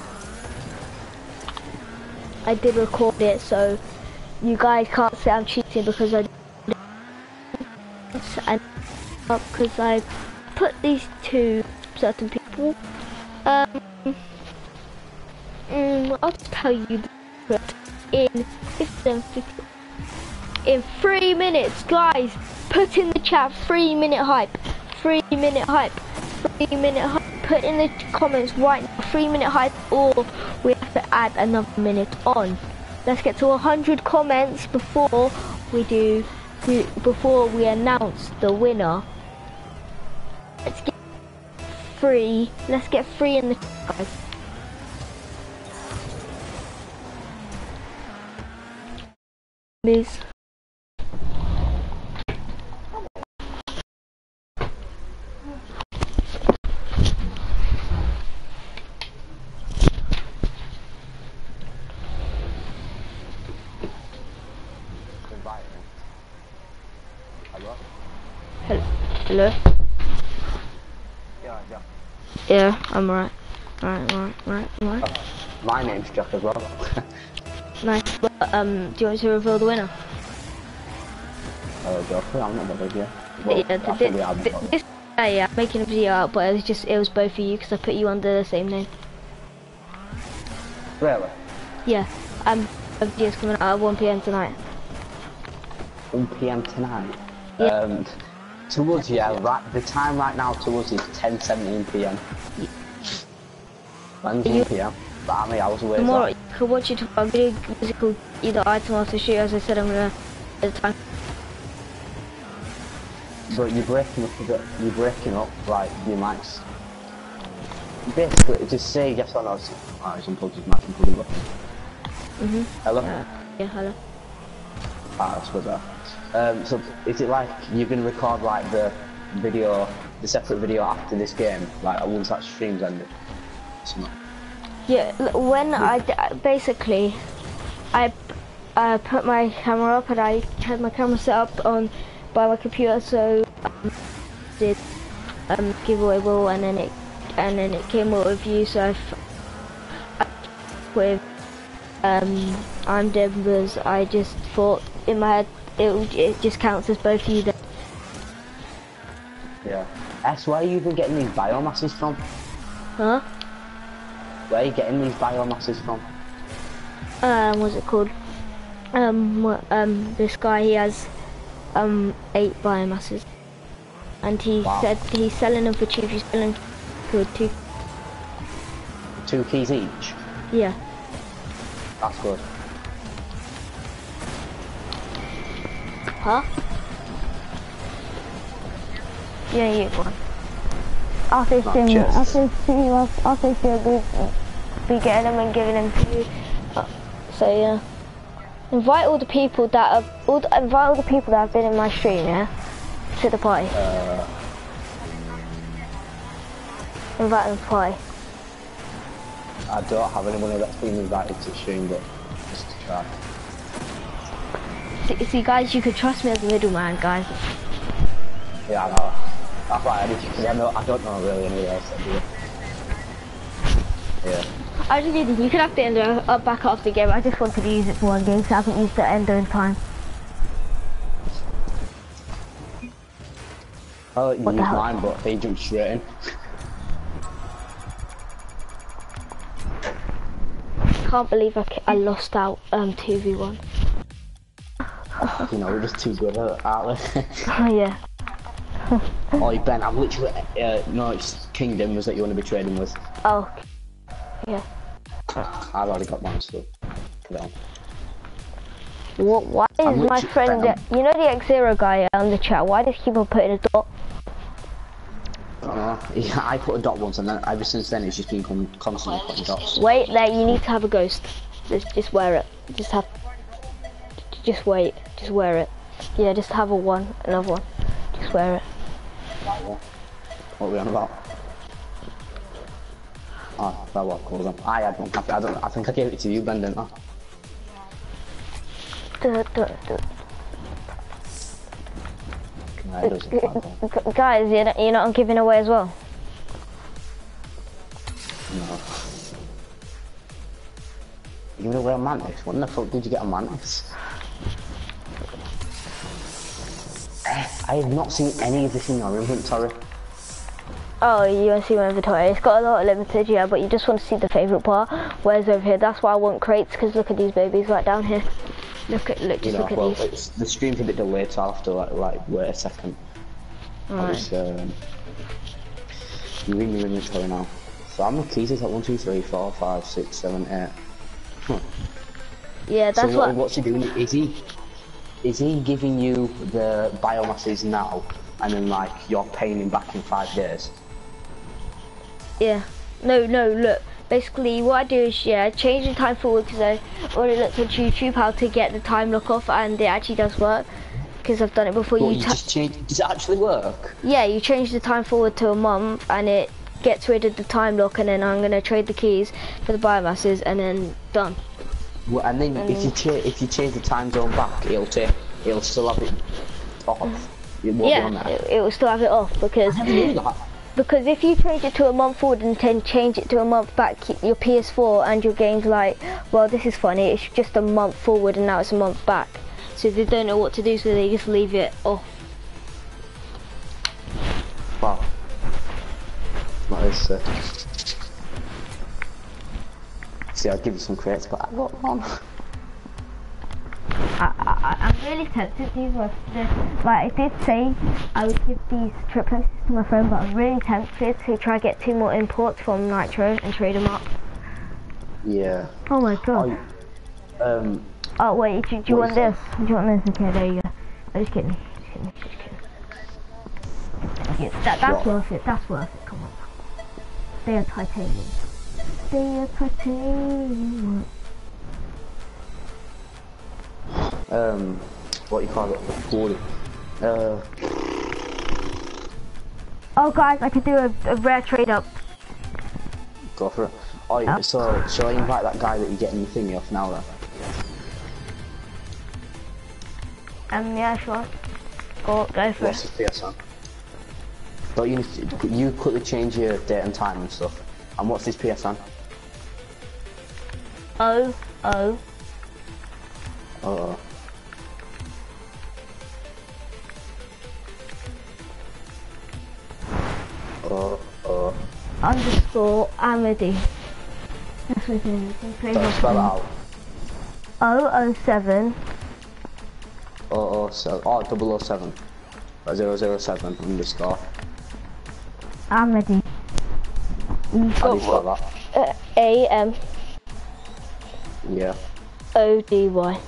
I did record it, so you guys can't say I'm cheating because I and because I put these to certain people. Um, mm, I'll tell you the in 15, 15, in three minutes, guys. Put in the chat three minute hype, three minute hype, three minute hype. Put in the comments right now, three minute hype, or we have to add another minute on. Let's get to 100 comments before we do, before we announce the winner. Let's get three. Let's get three in the guys. Please. Hello? Yeah, yeah. Yeah, I'm alright. Alright, alright, alright, alright. Oh, my name's Jack as well. *laughs* nice. But, um, do you want to reveal the winner? uh, Joker, I'm not bothered, yeah. Well, yeah, I th probably am th this guy, yeah, I'm making a video out, but it was just, it was both of you because I put you under the same name. Really? Yeah, um, a video's coming out at 1pm tonight. 1 p.m. tonight. Yeah. Um, to us, yeah, right, the time right now to us is 10:17 p.m. When's You- 1 p.m.? But how many hours away is Tomorrow, you could watch it a video musical either item or to shoot. As I said, I'm gonna at the time. But you're breaking up you're breaking up, like, your mics. Basically, just say yes or no. It's- Oh, it's unplugged his mic, unplugged it. Mhm. Hello? Uh, yeah, hello. Ah, that's good there. Um, so is it like you're gonna record like the video, the separate video after this game, like once that stream's ended? Something. Yeah, when I basically, I uh, put my camera up and I had my camera set up on by my computer, so um, did um, giveaway wall, and then it and then it came up with you, so I f- I- with um, I'm Denver's. I just thought in my head it it just counts as both of you. Then. Yeah. that's where you've been getting these biomasses from? Huh? Where are you getting these biomasses from? um, what's it called? Um, um, this guy he has um eight biomasses, and he Wow. said he's selling them for cheap. He's selling for two. Two keys each. Yeah. That's good. Huh? Yeah, you one. After Not stream, just. after stream, after stream, we be getting them and giving them to you. Uh, So yeah. Invite all the people that have, all the, invite all the people that have been in my stream, yeah, to the party. Uh, Invite them to the party. I don't have anyone that's been invited to stream, but just to try. See, see, guys, you could trust me as a middleman, guys. Yeah, I know. That's why I because I know I don't know really anybody else that do. Yeah. I just need you can have the endo uh, back off the game. I just wanted to use it for one game, so I haven't used the ender in time. Oh, you What use mine, but they jumped straight in. Can't believe I, I lost out um 2v1. You know, we're just too good at it, aren't we? *laughs* Oh yeah. *laughs* oh, Ben, I'm literally, uh, no, it's Kingdom was that you want to be trading with. Oh. Yeah. I've already got mine, so put on. What? Why is my friend? Ben, you know the X Zero guy on the chat? Why does he keep on putting a dot? I don't know. Yeah, I put a dot once, and then ever since then, it's just been con- constantly putting dots. Wait, there. You need to have a ghost. Just, just wear it. Just have. Just wait. Just wear it. Yeah, just have a one, another one. Just wear it. What are we on about? Oh, that was cool then. I had one. I, don't, I think I gave it to you, Ben, didn't I? Duh. I Guys, you're not, you're not giving away as well. No. You know where a mantis? When the fuck did you get a mantis? I have not seen any of this in your inventory. Oh, you want to see my inventory? It's got a lot of limited, yeah, but you just want to see the favourite part. Where's over here? That's why I want crates, because look at these babies right down here. Look at, look, You know, look at well, these. it's, the stream's a bit delayed, so I'll have to like, like wait a second. Alright. was, um, you in your inventory now. So how many keys is that? One, two, three, four, five, six, seven, eight. Huh. Yeah, that's so what, what. what's he doing? Is he is he giving you the biomasses now, and then like you're paying him back in five days? Yeah. No, no, look. Basically, what I do is, yeah, change the time forward because I already looked on YouTube how to get the time lock off, and it actually does work. Because I've done it before. What, You you just change? Does it actually work? yeah, you change the time forward to a month, and it gets rid of the time lock, and then I'm gonna trade the keys for the biomasses, and then done. Well, and then if you mm. cha- if you change the time zone back, it'll take it'll still have it off. It won't be on yeah, there. it, it will still have it off because I knew that. because if you change it to a month forward and then change it to a month back, your PS4 and your game's like, well, this is funny. It's just a month forward and now it's a month back. So they don't know what to do, so they just leave it off. Wow. That is sick. See, I'll give you some crates, but I got one. I, I, I'm really tempted. These were like I did say I would give these triplets to my friend, but I'm really tempted to try get two more imports from Nitro and trade them up. Yeah. Oh my god. Oh, um, Oh wait, do, do you want is this? Do you want this? Okay, there you go. I'm just kidding. Just kidding. Just kidding. That, that's What? worth it. That's worth it. Come on. They are titanium. Are titanium. um, what you call it? Forty. Uh, Oh guys, I could do a, a rare trade up. go for it. Oh, Yeah. so shall I invite that guy that you're getting your thingy off now then? Um, yeah, sure. Go, go for What's it. his PSN? Don't you you quickly change your date and time and stuff? And what's his PSN? Oh, oh. Oh. Oh, oh. Underscore Amity. That's what it is. Don't spell out. Oh, oh, seven. Oh, oh, so, oh, double oh seven. Uh, zero zero seven underscore. Amity. You've How do you spell that? uh, A M Yeah. O D Y.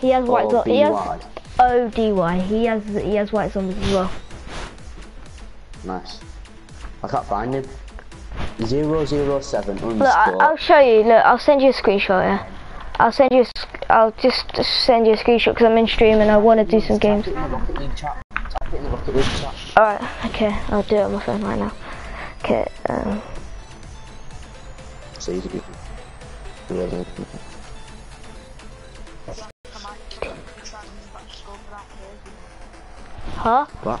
He has white. zo- He has. O D Y. He has he has white Zombas as well. Nice. I can't find him. Zero zero seven underscore. Look, I, I'll show you. Look, I'll send you a screenshot. Yeah. I'll send you. A, I'll just send you a screenshot because I'm in stream and I want to do some games. Type it in the Rocket League chat. Type it in the Rocket League chat. All right. Okay. I'll do it on my phone right now. Okay. Um. You could be. Huh? What?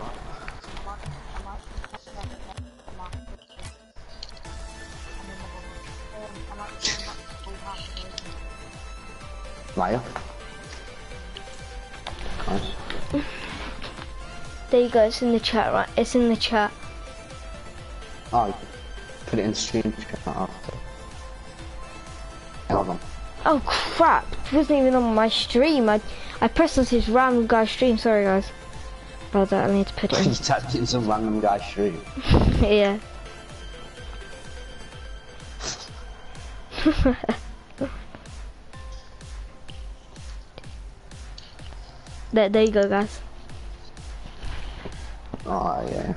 Liar. There you go, it's in the chat, right? It's in the chat. Oh, put it in stream chat after. Hold on. Oh crap, it wasn't even on my stream. I, I pressed on this random guy's stream, sorry guys. About that, I need to put it you in. *laughs* tapped in some random guy's stream. *laughs* yeah. *laughs* there, there you go guys. Oh, yeah.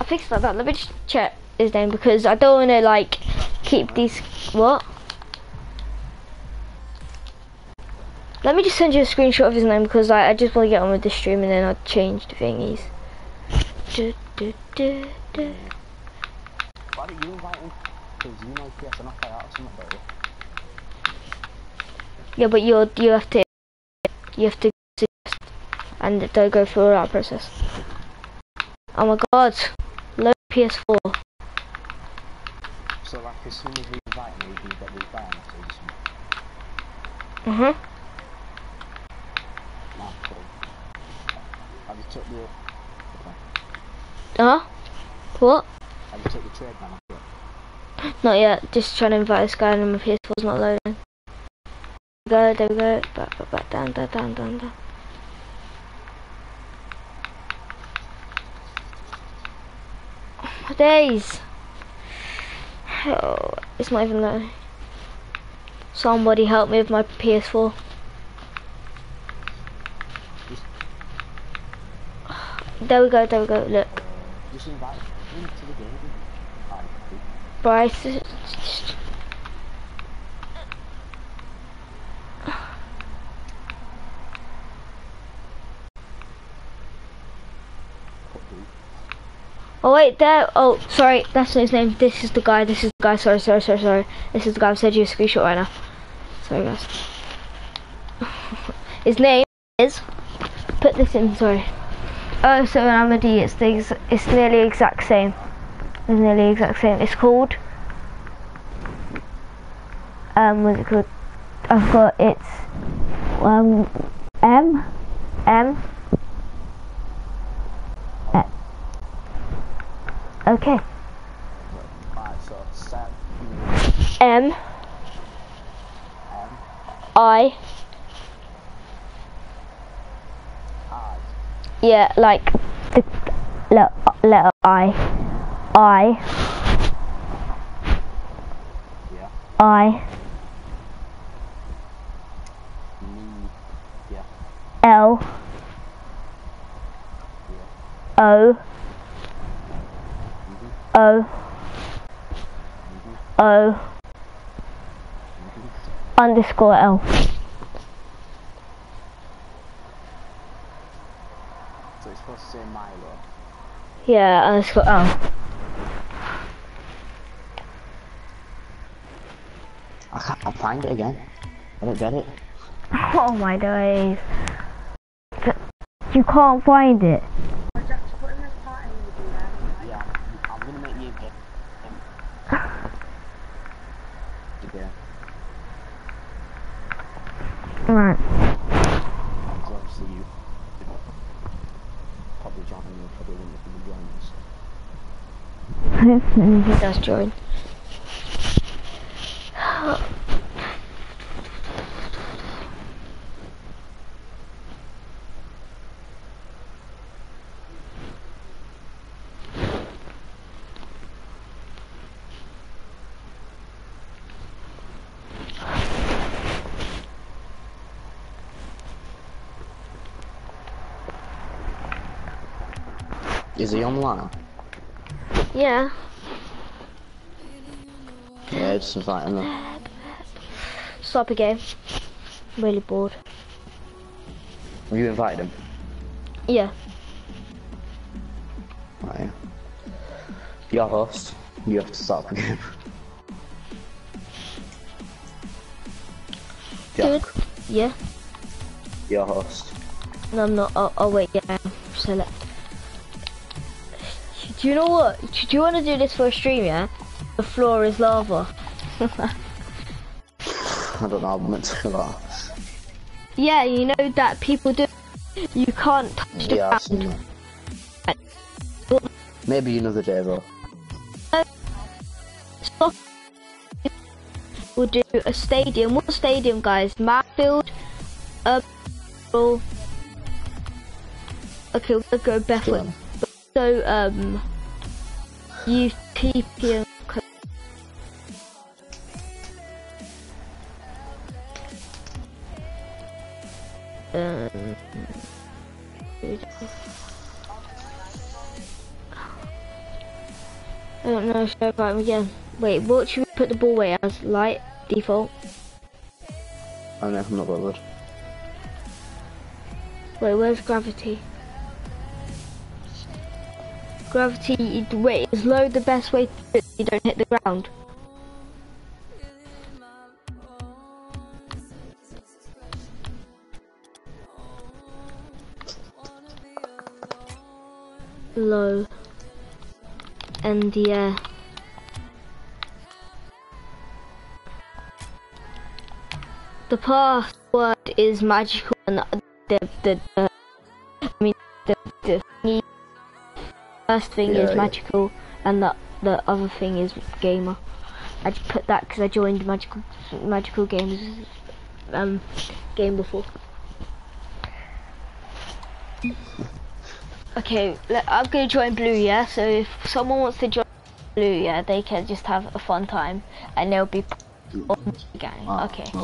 I fixed like that. Let me just check his name because I don't want to like keep these. What? Let me just send you a screenshot of his name because I, I just want to get on with the stream and then I'll change the thingies. Du, du, du, du. Why did you invite him? Because you know PS and I play out or something, don't you? Yeah, but you you have to you have to suggest and they go through that process. Oh my god, low PS4. So, like, as soon as we invite him, we get the invite him, so just Uh huh. nah, cool. Just took the. Uh huh. What? I just took the trade man off. Not yet. Just trying to invite this guy and my PS4's not loading. Go, there we go. Back, back, back, down, down, down, down, down. My days. Oh, it's not even loading. Somebody help me with my PS4. There we go, there we go, look. Just invite him to the game. Bryce. Oh wait, there. Oh, sorry, that's not his name. This is the guy. This is the guy. Sorry, sorry, sorry, sorry. This is the guy. I've sent you a screenshot right now. Sorry, guys. *laughs* his name is. Put this in. Sorry. Oh, so an Amity. It's the. It's nearly exact same. It's nearly exact same. It's called. Um, what's it called? I've got it's. Um, M, M. Uh, Okay. M I yeah like the letter, letter I I yeah. I me yeah. L yeah. O mhm O mhm O mhm underscore L so it's supposed to say Milo yeah uh, underscore L oh. I can't I'll find it again. I don't get it? Oh my days. You can't find it. Yeah I'm, I'm gonna make you a game again right because obviously you probably John and you probably wouldn't he does join is he online yeah yeah just invite him then. stop a game really bored Have you invited him yeah Right. Your host. You have to start again. *laughs* Good. Jack, yeah your host. No, I'm not. Oh, oh wait, yeah, am. Do you know what? Do you want to do this for a stream, yeah? The floor is lava. *laughs* I don't know, I'm meant to that. Yeah, you know that people do. You can't touch the Yeah, I've seen ground. that. Maybe another day though. Stop. We'll do a stadium. What stadium, guys? Matfield. Um. well, Okay, we'll go Bethlehem. So, um. And co- Um, I don't know, should I write them again? Wait, what should we put the ball weight as? Light? Default? I know, I'm not bothered. Wait, where's gravity? Gravity, wait, is low the best way to you don't hit the ground? Low. And yeah. Uh, the password is magical and the, the, the I mean, the, the first thing Yeah, is yeah. magical, and the the other thing is gamer. I just put that because I joined magical magical games um game before. Okay, I'm gonna join blue. Yeah, so if someone wants to join blue, yeah, they can just have a fun time, and they'll be on gang. Ah, Okay. *laughs*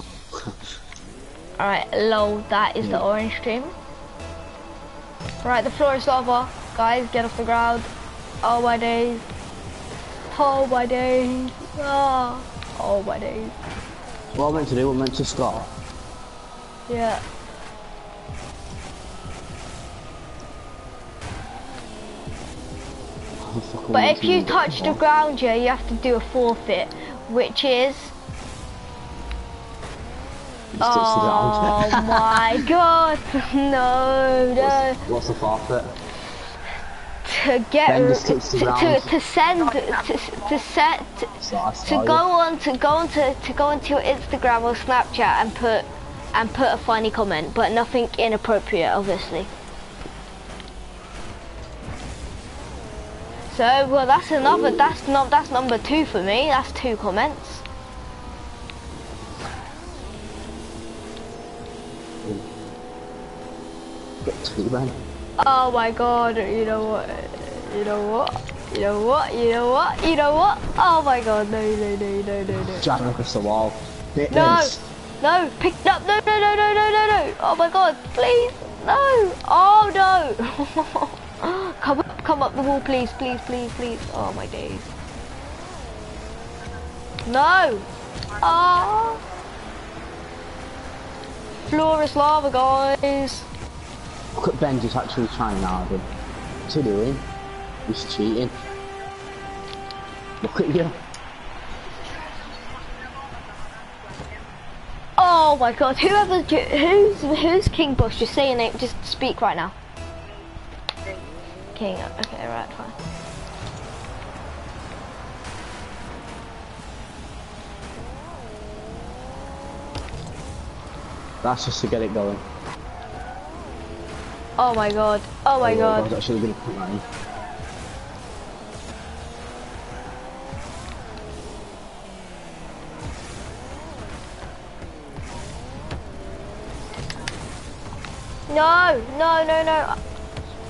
Alright, lol, that is the orange stream. Right, the floor is lava. Guys, get off the ground. Oh my days. Oh my days. Oh, oh my days. what I meant to do? I'm meant to score. Yeah. But if you touch the ground, yeah, you have to do a forfeit, which is... The Oh *laughs* my god. No, no. What's the forfeit? To get... Then just touch the to, to, to send... To, to set... To go on to go on to, to go onto your Instagram or Snapchat and put and put a funny comment, but nothing inappropriate, obviously. So well, that's another. That's not. That's number two for me. That's two comments. Get two then. Oh my god! You know what? You know what? You know what? You know what? You know what? Oh my god! No! No! No! No! No! No! Driving across the wall. Bit No! No! Pick up! No! No! No! No! No! No! No! Oh my God! Please! No! Oh no! *laughs* come up! Come up the wall, please! Please! Please! Please! Oh my days! No! Oh! Floor is lava, guys. Look at Ben just actually trying hard. What's he doing? He's cheating. Look at you. Oh my God! Whoever, who's who's King Bush? Just say your name. Just speak right now. King. Okay, right, fine. That's just to get it going. Oh my God! Oh my oh, I God! was actually going to put that in. No, no, no, no.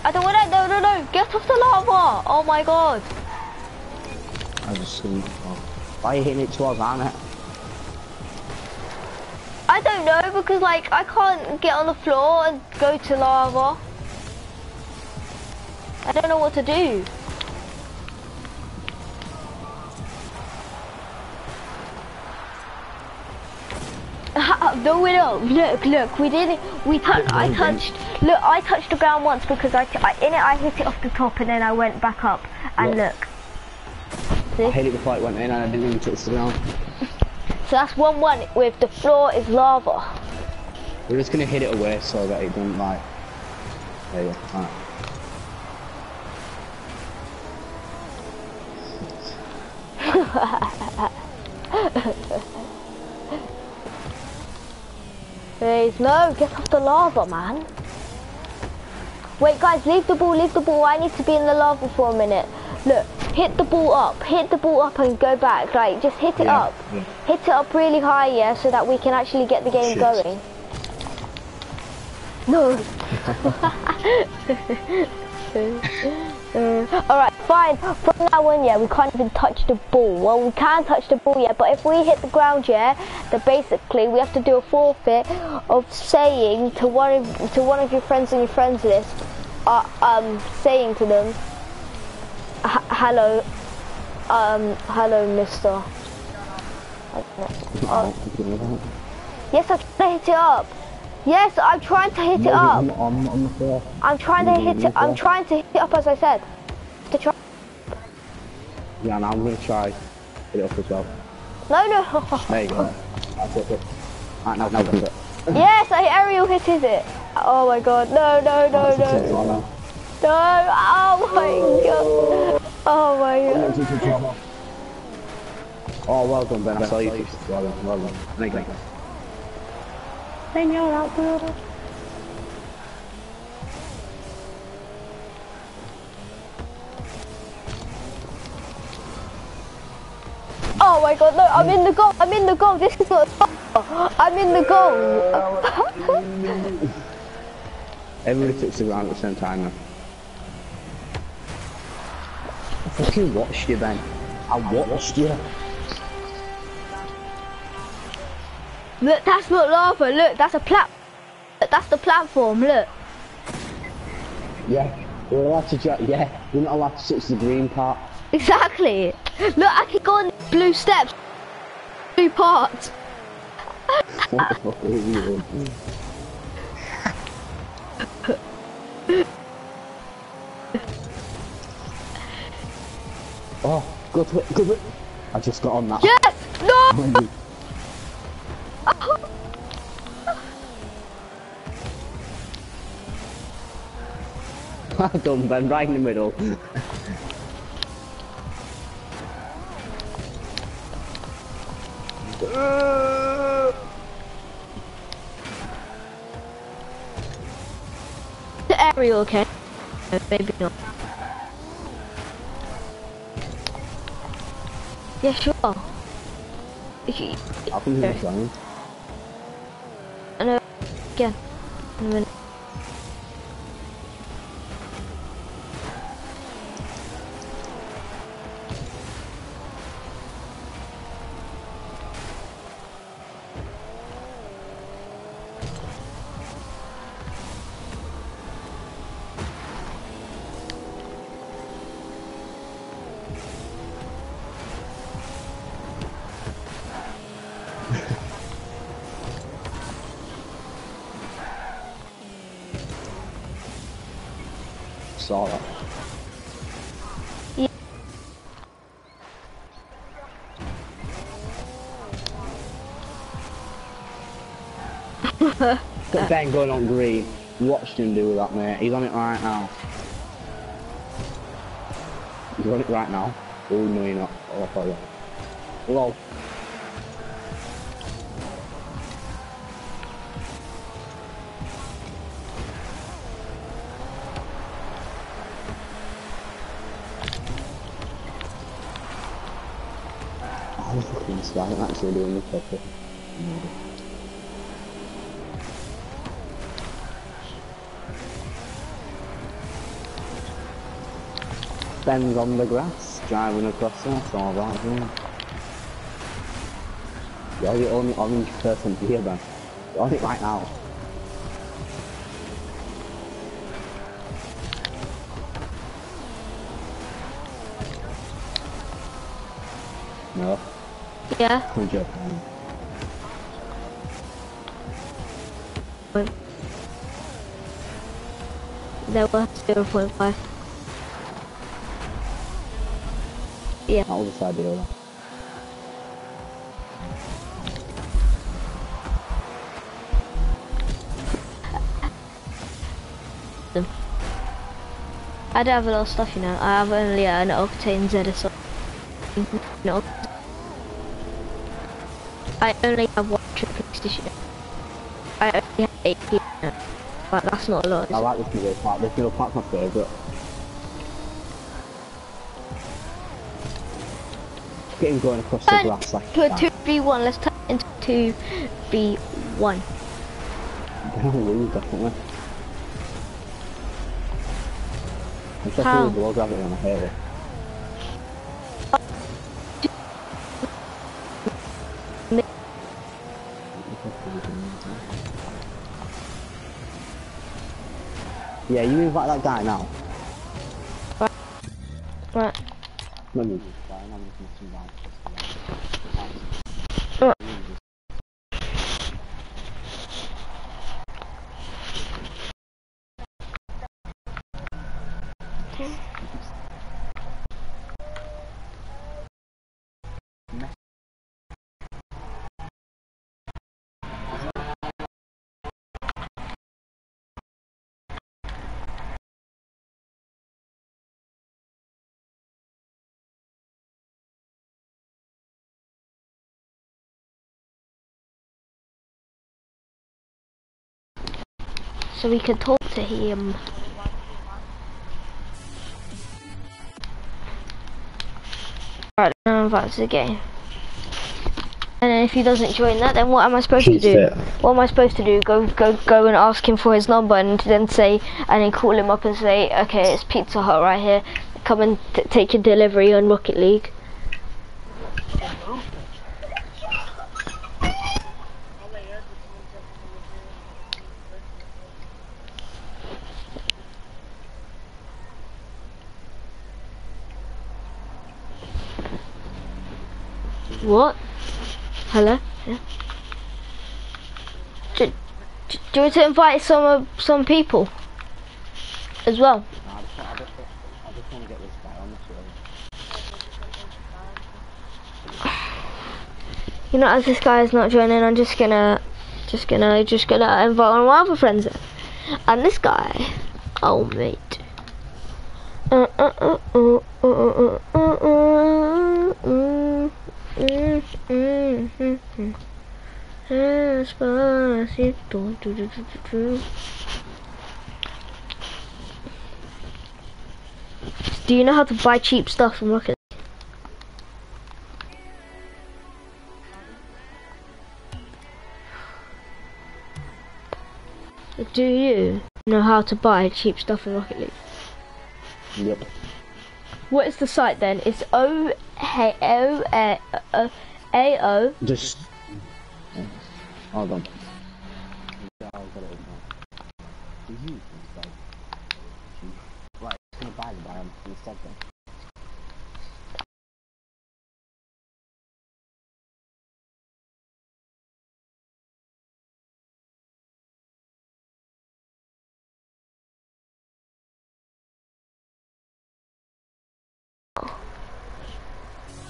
I don't want to. No, no, no. Get off the lava. Oh my god. I just seen. Oh. Why are you hitting it towards Anna? I don't know because like I can't get on the floor and go to lava. I don't know what to do. no, we don't. Look, look. We did. We touched. I touched. Look, I touched the ground once because I, I in it. I hit it off the top and then I went back up. And Yeah. look. I hit it before it went in and I didn't even touch the ground. So that's one one with the floor is lava. We're just going to hit it away so that it doesn't like. There you go. Alright. *laughs* Please, no, get off the lava, man. Wait, guys, leave the ball, leave the ball. I need to be in the lava for a minute. Look, hit the ball up, hit the ball up and go back. Like, just hit it Yeah, up. yeah. Hit it up really high, yeah, so that we can actually get the game Shit. going. No. *laughs* *laughs* Uh, Alright, fine. From now on, yeah, we can't even touch the ball. Well, we can touch the ball, yeah, but if we hit the ground, yeah, then basically we have to do a forfeit of saying to one of to one of your friends on your friends list, uh, um, saying to them, "H- "Hello, um, hello, Mister." Oh, yes, I'm trying to hit it up. Yes, I'm trying to hit it up. I'm, I'm on the floor. I'm trying to hit it. I'm trying to hit it up as I said. To try. Yeah, and I'm gonna try hit it up as well. No, no. *laughs* There you go. That's it. Right, now, now, now. yes, I aerial hit is it? Oh my god. No, no, no, no, no. Oh my god. Oh my god. Oh, oh well done, Ben. I saw you. Well done, well done. Thank you. Oh my god. No, I'm in the goal. I'm in the goal. This is not. I'm in the goal. Everybody touched the ground at the same time now. I fucking watched you, Ben. I watched you. Look, that's not lava. Look, that's a plat. That's the platform. Look. Yeah. We're allowed to yeah, we're not allowed to touch the green part. Exactly. Look, I can go on blue steps. Blue part. What the fuck are you doing? *laughs* go to it, go to it. I just got on that. Yes. No. *laughs* Well done, Ben, right in the middle. The aerial, okay? No, Maybe not. Yeah, sure. I think he's fine. I know. Again. In a minute. Saw that. Yeah. ben going on green. Watched him do that, mate. He's on it right now. He's on it right now. Oh, no, you're not. Oh, sorry. Lol. Actually doing this. Ben's on the grass, driving across there, it's all right, yeah. You're the only orange person here, Ben. You're on it right now. Yeah. I'm joking. There was 0.5. Yeah. That side deal. I don't have a lot of stuff, you know. I have only an Octane Z or something. No. I only have one triple extinction. I only have 18. But that's not a lot. I like this middle part. This middle part's my favourite. Get him going across the Turn grass like to a that. 2v1, let's turn into 2v1. They're gonna lose, definitely. How? with the on, I hate it. Yeah, you invite that guy now. Right. Me guy, and I'm invite. So we can talk to him. Right, now invite to the game. And then if he doesn't join that, then what am I supposed to do? it. What am I supposed to do? Go, go, go and ask him for his number, and then say, and then call him up and say, okay, it's Pizza Hut right here. Come and t take your delivery on Rocket League. What? Hello? Yeah. Do, do, do you want to invite some uh, some people as well? You know, as this guy is not joining, I'm just gonna, just gonna, just gonna invite one of my other friends. And this guy, oh mate. Uh, uh, uh, mm, mm, mm, mm. Despacito, do, do, do, do, do. Do you know how to buy cheap stuff from Rocket? League? Do you know how to buy cheap stuff in Rocket League? Yep. What is the site then? It's O H O A O A O. Just. Hold on. Yeah, I've got it now. The youth instead. Right, it's gonna buy the biome instead then.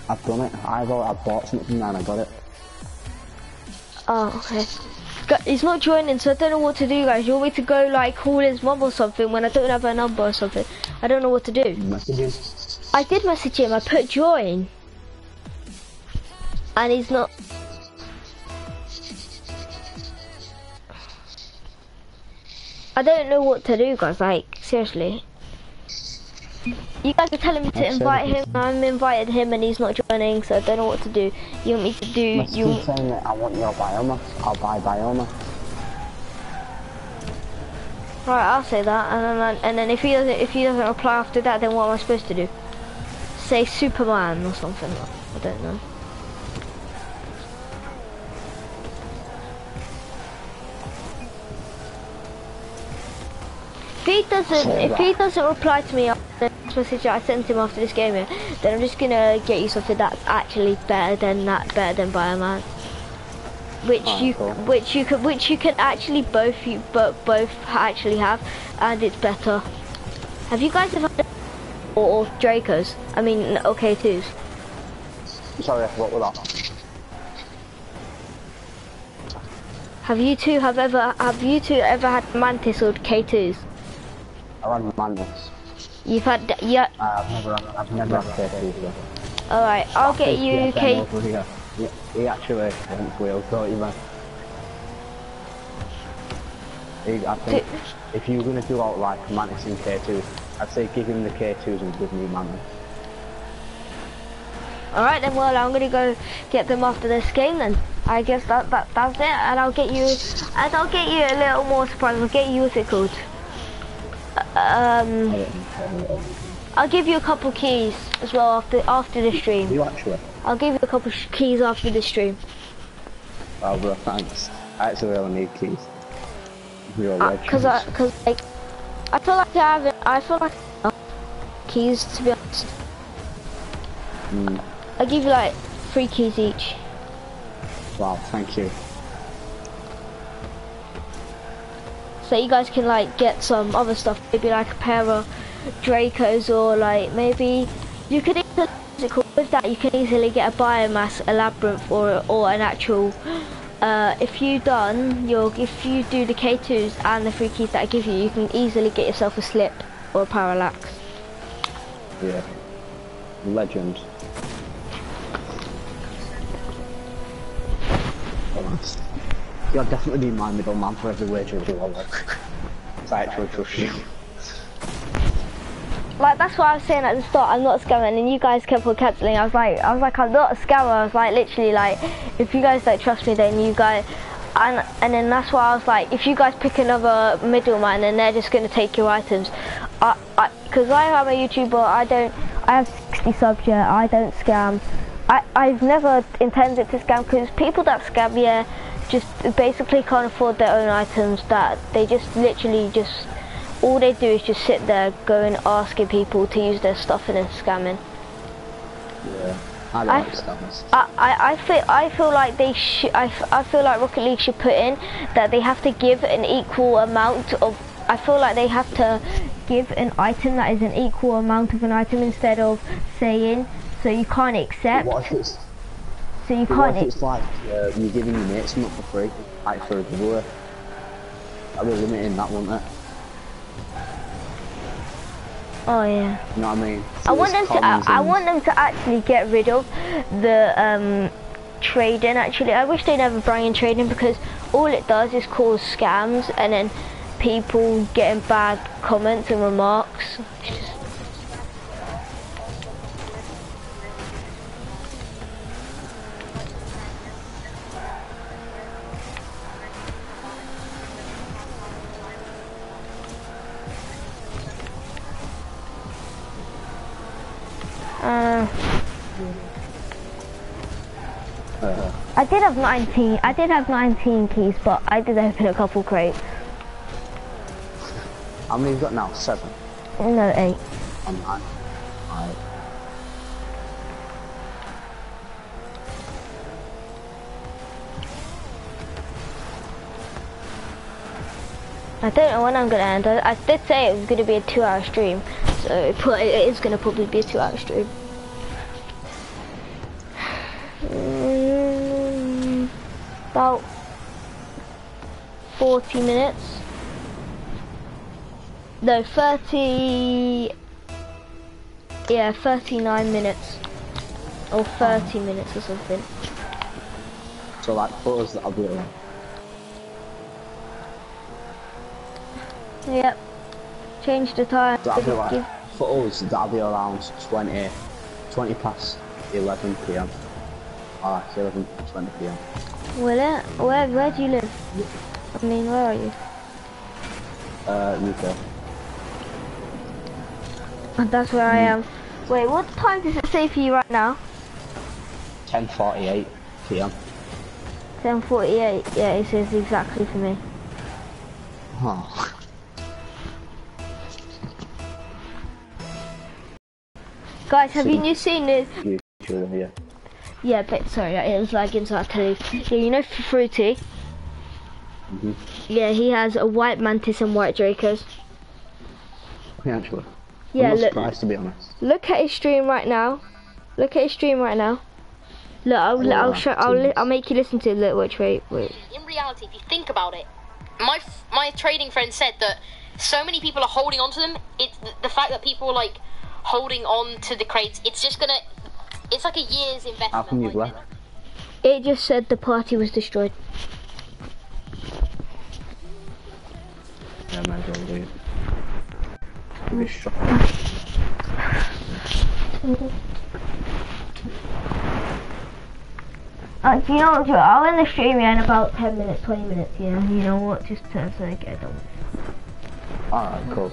I've done it. I've, I've bought something and I got it. Oh, okay. He's not joining, so I don't know what to do, guys. You want me to go like call his mum or something when I don't have her number or something? I don't know what to do. Messages. I did message him. I put join, and he's not. I don't know what to do, guys. Like seriously. You guys are telling me to I've invite him. I'm invited him, and he's not joining, so I don't know what to do. You want me to do? Must You keep saying that I want your bioma. I'll buy bioma. right? I'll say that, and then I- and then if he doesn't if he doesn't reply after that, then what am I supposed to do? Say Superman or something. I don't know. If he doesn't, if he doesn't reply to me after this message I sent him after this game, yeah, then I'm just gonna get you something that's actually better than that, better than Bioman. Which Ah, you, cool. which you can, which you can actually both you, but both actually have, and it's better. Have you guys ever had or, or Dracos? I mean, okay twos. Sorry, I what was that? Have you two have ever have you two ever had Mantis or K2s? I ran madness. You've had yeah. Uh, I've never, I've never had KT though. All right, I'll get you Yeah, K. over here. He, he actually wheels, don't you, man? I think if you're gonna do out like Mantis and K2, I'd say give him the K2s and give me Mantis. Alright then, well, I'm gonna go get them after this game then. I guess that, that that's it, and I'll get you, and I'll get you a little more surprise. I'll get you what's it called? Um, I'll give you a couple keys as well after after the stream. You actually? I'll give you a couple keys after the stream. Oh, bro, thanks. I actually really need keys. You're Uh, cause I, cause like, I feel like I haven't, I feel like I keys to be honest. Mm, I'll give you like three keys each. wow, thank you. So you guys can like get some other stuff, maybe like a pair of Dracos or like maybe you could easily with that you can easily get a biomass, a labyrinth or or an actual *gasps* uh, if you done your if you do the K2s and the free keys that I give you, you can easily get yourself a slip or a parallax. Yeah. Legend. You'll definitely be my middleman for every wager you do. I actually trust you. Like that's what I was saying at the start. I'm not a scammer, and you guys kept on cancelling. I was like, I was like, I'm not a scammer. I was like, literally, like, if you guys don't trust me, then you guys, and and then that's why I was like, if you guys pick another middleman, then they're just gonna take your items. I, I, because I am a YouTuber. I don't. I have 60 subs. Yeah, I don't scam. I, I've never intended to scam because people that scam, yeah, just basically can't afford their own items. That they just literally just all they do is just sit there going asking people to use their stuff and then scamming. Yeah. I like scammers. I, I, I feel I feel like they should I, I feel like Rocket League should put in that they have to give an equal amount of I feel like they have to give an item that is an equal amount of an item instead of saying so you can't accept What if it's, so you can't it's like uh, you're giving your mates something for free? Like for a giveaway? That'd be limiting that, wouldn't it? oh yeah You know what I mean? I want them to. I, I want them to actually get rid of the um, trading. Actually, I wish they never bring in trading because all it does is cause scams and then people getting bad comments and remarks. Uh, Uh, I did have 19. I did have 19 keys, but I did open a couple crates. how many have you got now? Seven? No, eight. On nine. I don't know when I'm gonna end. I, I did say it was gonna be a two-hour stream, so it, pro- it is gonna probably be a two-hour stream. Mm, about 40 minutes. No, 30. Yeah, 39 minutes. Or 30 minutes or something. So like photos that I'll be around. Yep. Change the time. That'll be like, for us, that'll be around 20, 20 past 11 pm. Ah, like 11, 20 pm. Will it? Where, where do you live? I mean, where are you? Uh, UK. And that's where I am. Wait, what time does it say for you right now? 10.48 pm. 10.48. Yeah, it says exactly for me. Oh. *laughs* Guys, have See. you seen this? Yeah. Yeah, but sorry, it was lagging, so I tell you. Yeah, you know Fruity? Mhm. Yeah, he has a white mantis and white Dracos. Yeah, actually. Yeah, I'm not look, surprised to be honest. look at his stream right now. Look at his stream right now. Look, I'll, Oh, I'll show. I'll, li- I'll make you listen to it. Look, wait, wait, wait. in reality, if you think about it, my f- my trading friend said that so many people are holding on to them. It's the, the fact that people are like holding on to the crates. It's just gonna, it's like a year's investment. How come you've left? It just said the party was destroyed. Yeah, I might as well leave. Be uh, Do you know what, I'll end the stream in about 10 minutes, 20 minutes, yeah, you know what, just so I get done. Alright, cool.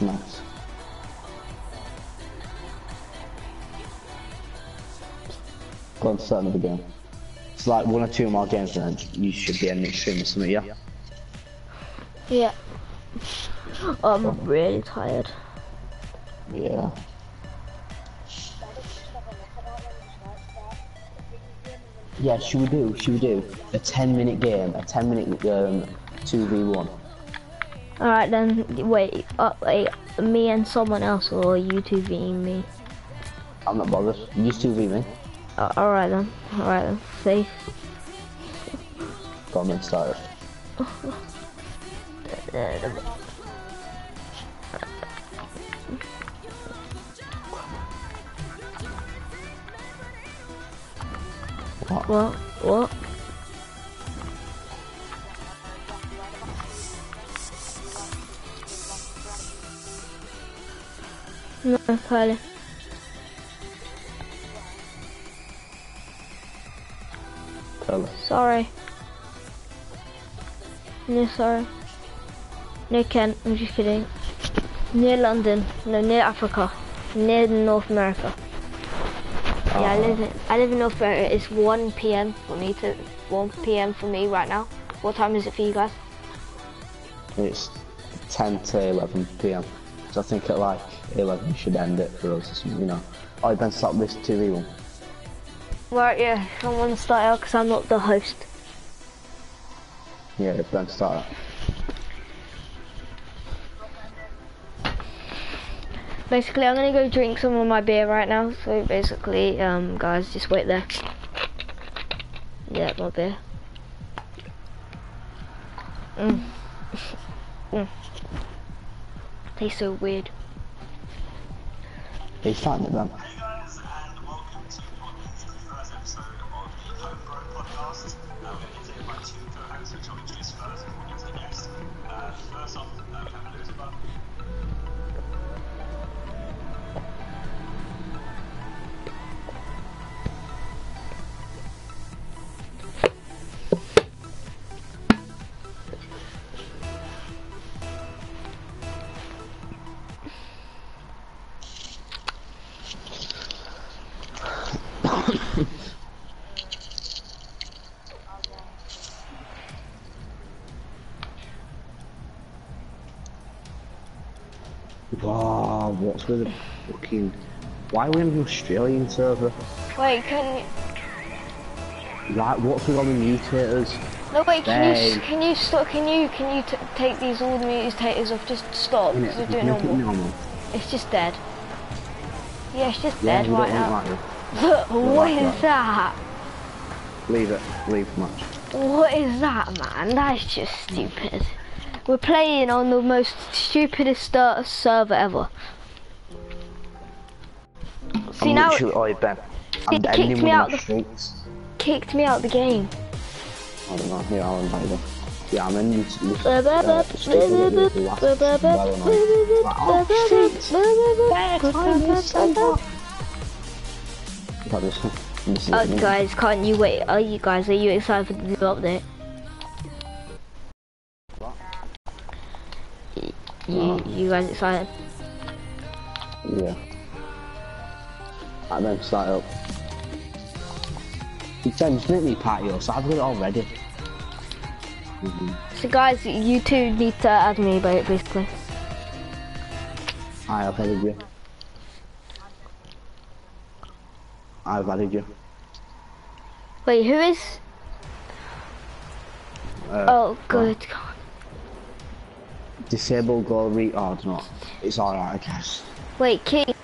Nice. Go on, start another game. It's like one or two more games and then you should be ending stream or something, yeah? yeah. I'm really tired. Yeah. Yeah, should we do, should we do a 10 minute game, a 10 minute um, 2v1? Alright then, wait, uh, wait, me and someone else or you two being me? I'm not bothered. You 2v me. Uh, alright then, alright then, safe. Go on then, start it. What? What? What? No. Tell. Sorry. No, sorry. No, Kent. I'm just kidding. Near London. No, near Africa. Near North America. Yeah, I live in I live in North America. It's 1 p.m. for me to 1 p.m. for me right now. What time is it for you guys? It's 10 to 11 p.m. So I think at like 11 you should end it for us you know. Oh, Ben, stop this 2v1. Right, yeah. Someone start out because I'm not the host. Yeah, Ben, start it. Basically, I'm gonna go drink some of my beer right now. So basically, um, guys, just wait there. Yeah, my beer. Mm. *laughs* mm. Tastes so weird. He's starting it then. Hey guys, what's with the fucking... Why are we on the Australian server? Wait, can you... Like, what's with all the mutators? no wait? Can you can you stop? Can you can you t take these all the mutators off? Just stop. Innit? Just do it Make it normal. normal. It's just dead. Yeah, it's just Yeah, dead *laughs* right now. Look, what like is that? that. Leave it. Leave match. What is that, man? That's just stupid. We're playing on the most stupidest server ever. See I'm now, literally, oh, Ben. I'm it kicked me out the- kicked me out the game. I don't know. Here, I'll invite you. Yeah, I'm in uh. Like, oh, shit! Got this. this is Oh, it. guys, can't you wait? Are you guys? Are you excited for the new update? You, you guys excited? Yeah. And then start up. You can just make me patio, so I've got it already. Mhm. So, guys, you two need to add me, ba- basically. I have added you. I've added you. Wait, who is? Uh, Oh, good God. Disable re- oh, I don't. It's alright, I guess. Wait, King.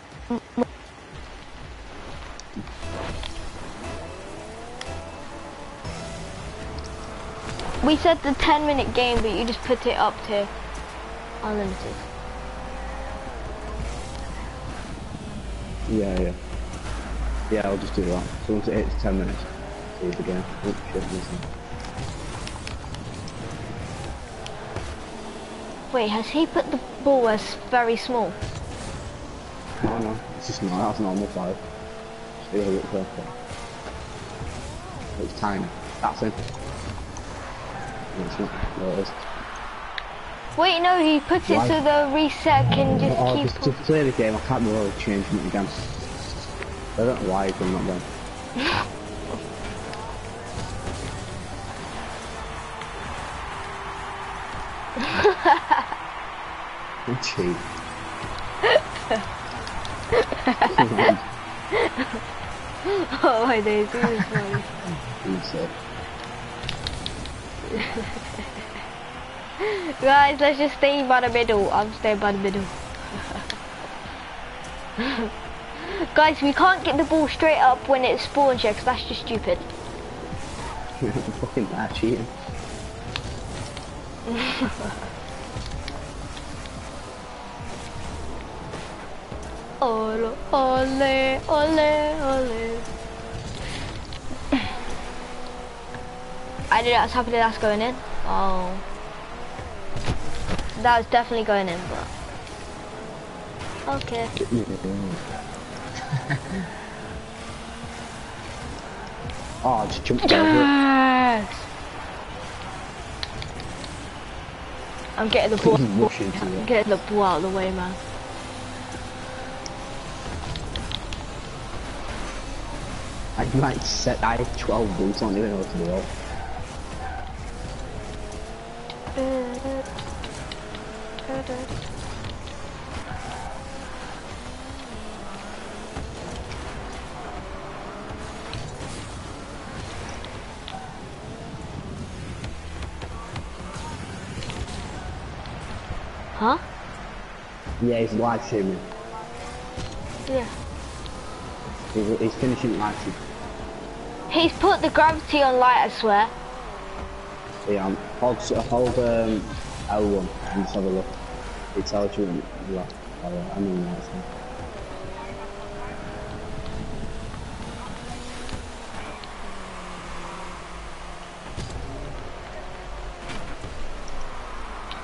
We said the 10 minute game, but you just put it up to unlimited. Yeah, yeah. Yeah, I'll just do that. So once it hits 10 minutes, save the game. Oh, shit, listen. Wait, has he put the ball as very small? No, no, it's just not. That's normal size. Perfect. It's tiny. That's it. No, it's not. No, it is. Wait, no, he puts it Why? so the reset can just Oh, keep. just to play the game, I can't really change it again. I don't know why he's that then. I'm cheap. *laughs* oh my days, this is funny. *laughs* Guys, let's just stay by the middle. I'm staying by the middle. *laughs* Guys, we can't get the ball straight up when it spawns here, 'cause that's just stupid. *laughs* fucking bad cheating. Ole, ole, ole, ole. I did that's happening, that's going in. Oh. That was definitely going in, but. Okay. oh, I just jumped yes! over I'm getting the ball. I'm getting the ball out of the way, man. I might set, I have 12 boots, I don't even know what to do. Huh? Yeah, he's live streaming. Yeah. He's, he's finishing live stream. He's put the gravity on light, I swear. Yeah, um, hold, hold um, L1 and just have a look. It tells you yeah, I mean, that's it.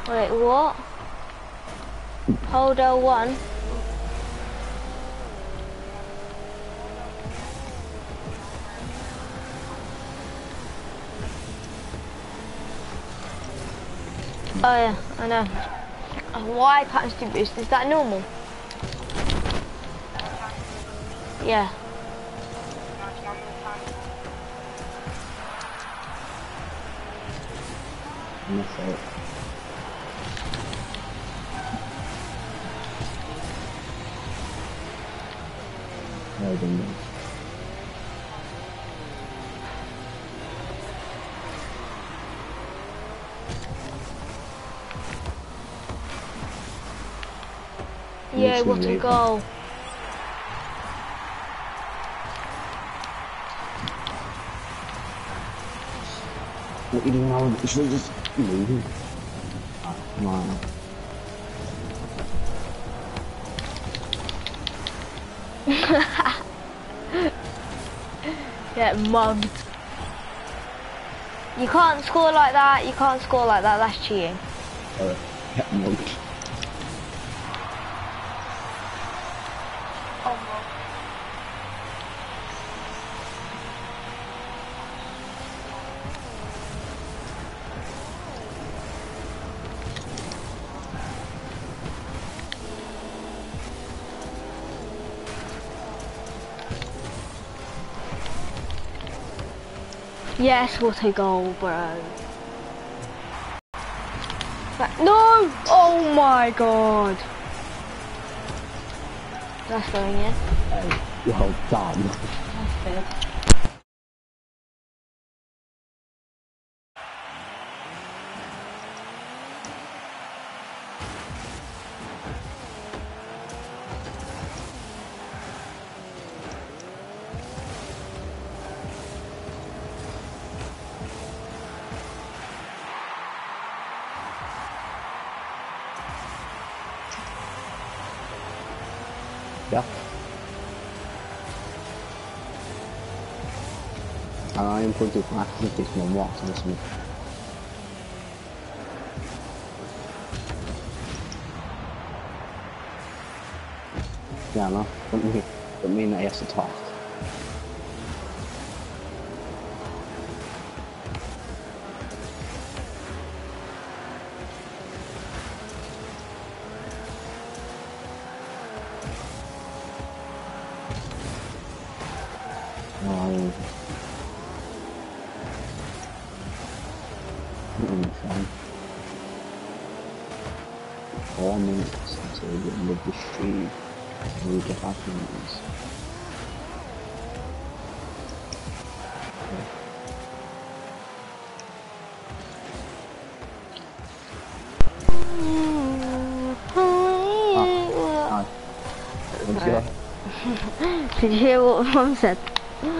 Wait, what? Hold L1. Oh yeah, I know. Why patterns to boost? Is that normal? Yeah. Well done, then. Yeah, what a goal. What are you doing now? Should just leave. Ah, come on. *laughs* Get mugged. You can't score like that, you can't score like that, that's cheating. Sorry. Get mugged. Yes, what a goal, bro. No! Oh my god. That's going in. Well done. That's good. I am going to practice this one more, honestly. Yeah, no, that he Did you hear what mom said? no,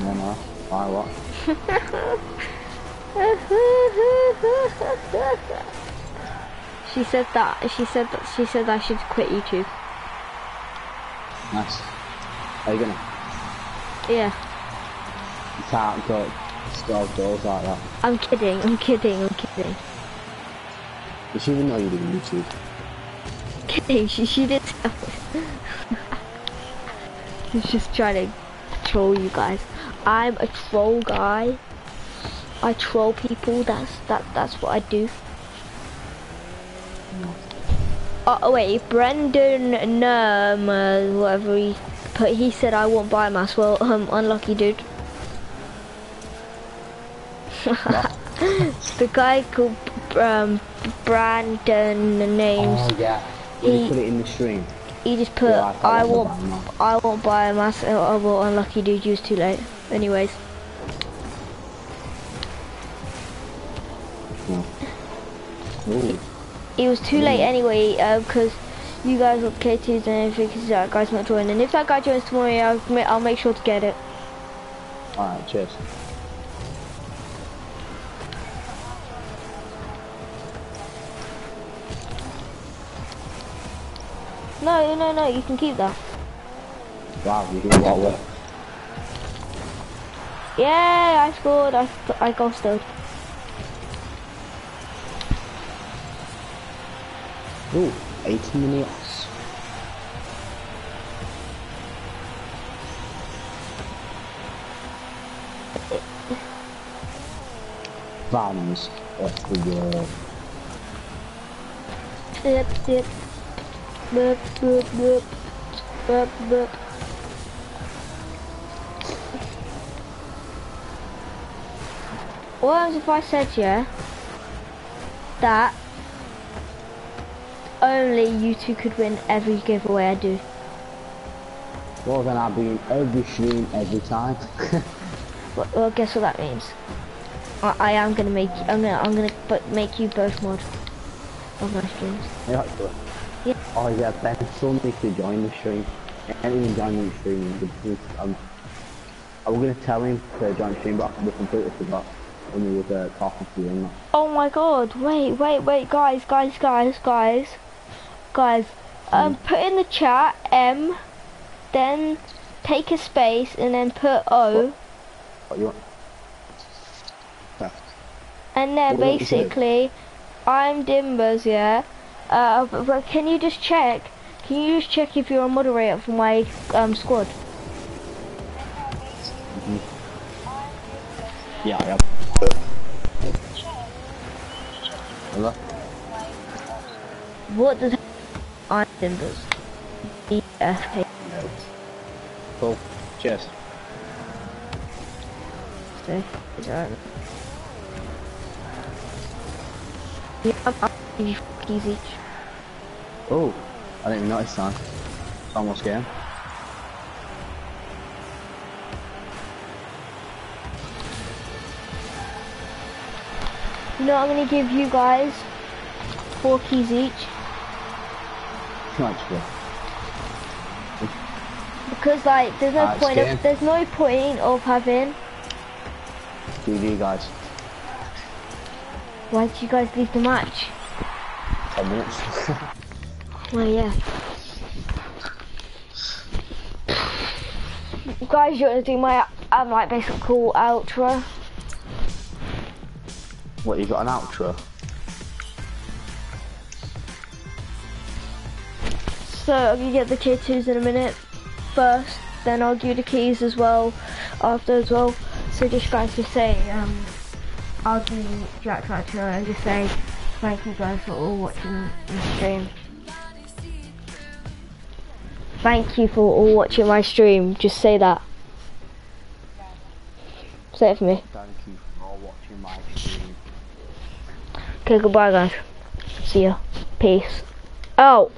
no. Hi, what? *laughs* she said that she said that she said I should quit YouTube. Nice. Are you gonna? Yeah, You can't go score goals like that. I'm kidding. I'm kidding. I'm kidding. Did she even know you're doing YouTube? Kidding. She she did me. Just trying to troll you guys. I'm a troll guy. I troll people. That's that. That's what I do. Oh, oh wait, Brendan Nurm, uh, whatever he put, he said I won't biomass. Well, um, unlucky dude. *laughs* the guy called um, Brandon the names. Oh yeah. Did He- you put it in the stream? He just put Yeah, I I thought won't that was I won't biomass. Oh, uh, oh, well, unlucky dude, you was too late. Anyways, hmm. Ooh. it was too late hmm. anyway um, because you guys got K2s and everything because that guy's not joining. And if that guy joins tomorrow, I'll, I'll make sure to get it. Alright, cheers. No, no, no, you can keep that. Wow, you did a lot of work. Yeah, I scored. I I ghosted. Ooh, 18 minutes. Vans of the world. Dip, dip. Boop, boop, boop. Boop, boop. What happens if I said, yeah, that only you two could win every giveaway I do? Well, then I'll be in every stream every time. *laughs* Well, well guess what that means? I, I am gonna make you, I'm gonna, I'm gonna make you both mod of my streams. Yeah. Yeah. Oh yeah, Ben still needs to join the stream. He can't join the stream. The- Um, I was gonna tell him to join the stream, but we completely forgot when we were uh, talking to and. Oh my god, wait, wait, wait, guys, guys, guys, guys, guys, um, put in the chat M, then take a space and then put O, What you want? Yeah. and then What you want to say? basically, I'm Dimbers, yeah, uh, but, can you just check, can you just check if you're a moderator for my, um, squad? Yeah, yeah. Hello? What does I'm Dimbers? E F K Cool. Cheers. So, is that- Yeah, I'm, I'll give you keys each. Oh, I didn't even notice that. It's Almost game. You know, I'm gonna give you guys four keys each Actually. because, like, there's no Ah, point. game. Of, there's no point of having. GG guys. Why did you guys leave the match? 10 minutes. *laughs* Well, yeah. Guys, you want to do my um, like basic cool outro? What you got an outro? So I'm gonna get the tier twos in a minute first, then I'll do the keys as well after as well. So just guys just say um I'll do Jack's outro and just say thank you guys for all watching the stream. Thank you for all watching my stream. Just say that. Say it for me. Thank you for all watching my stream. Okay, goodbye guys. See ya. Peace. Oh.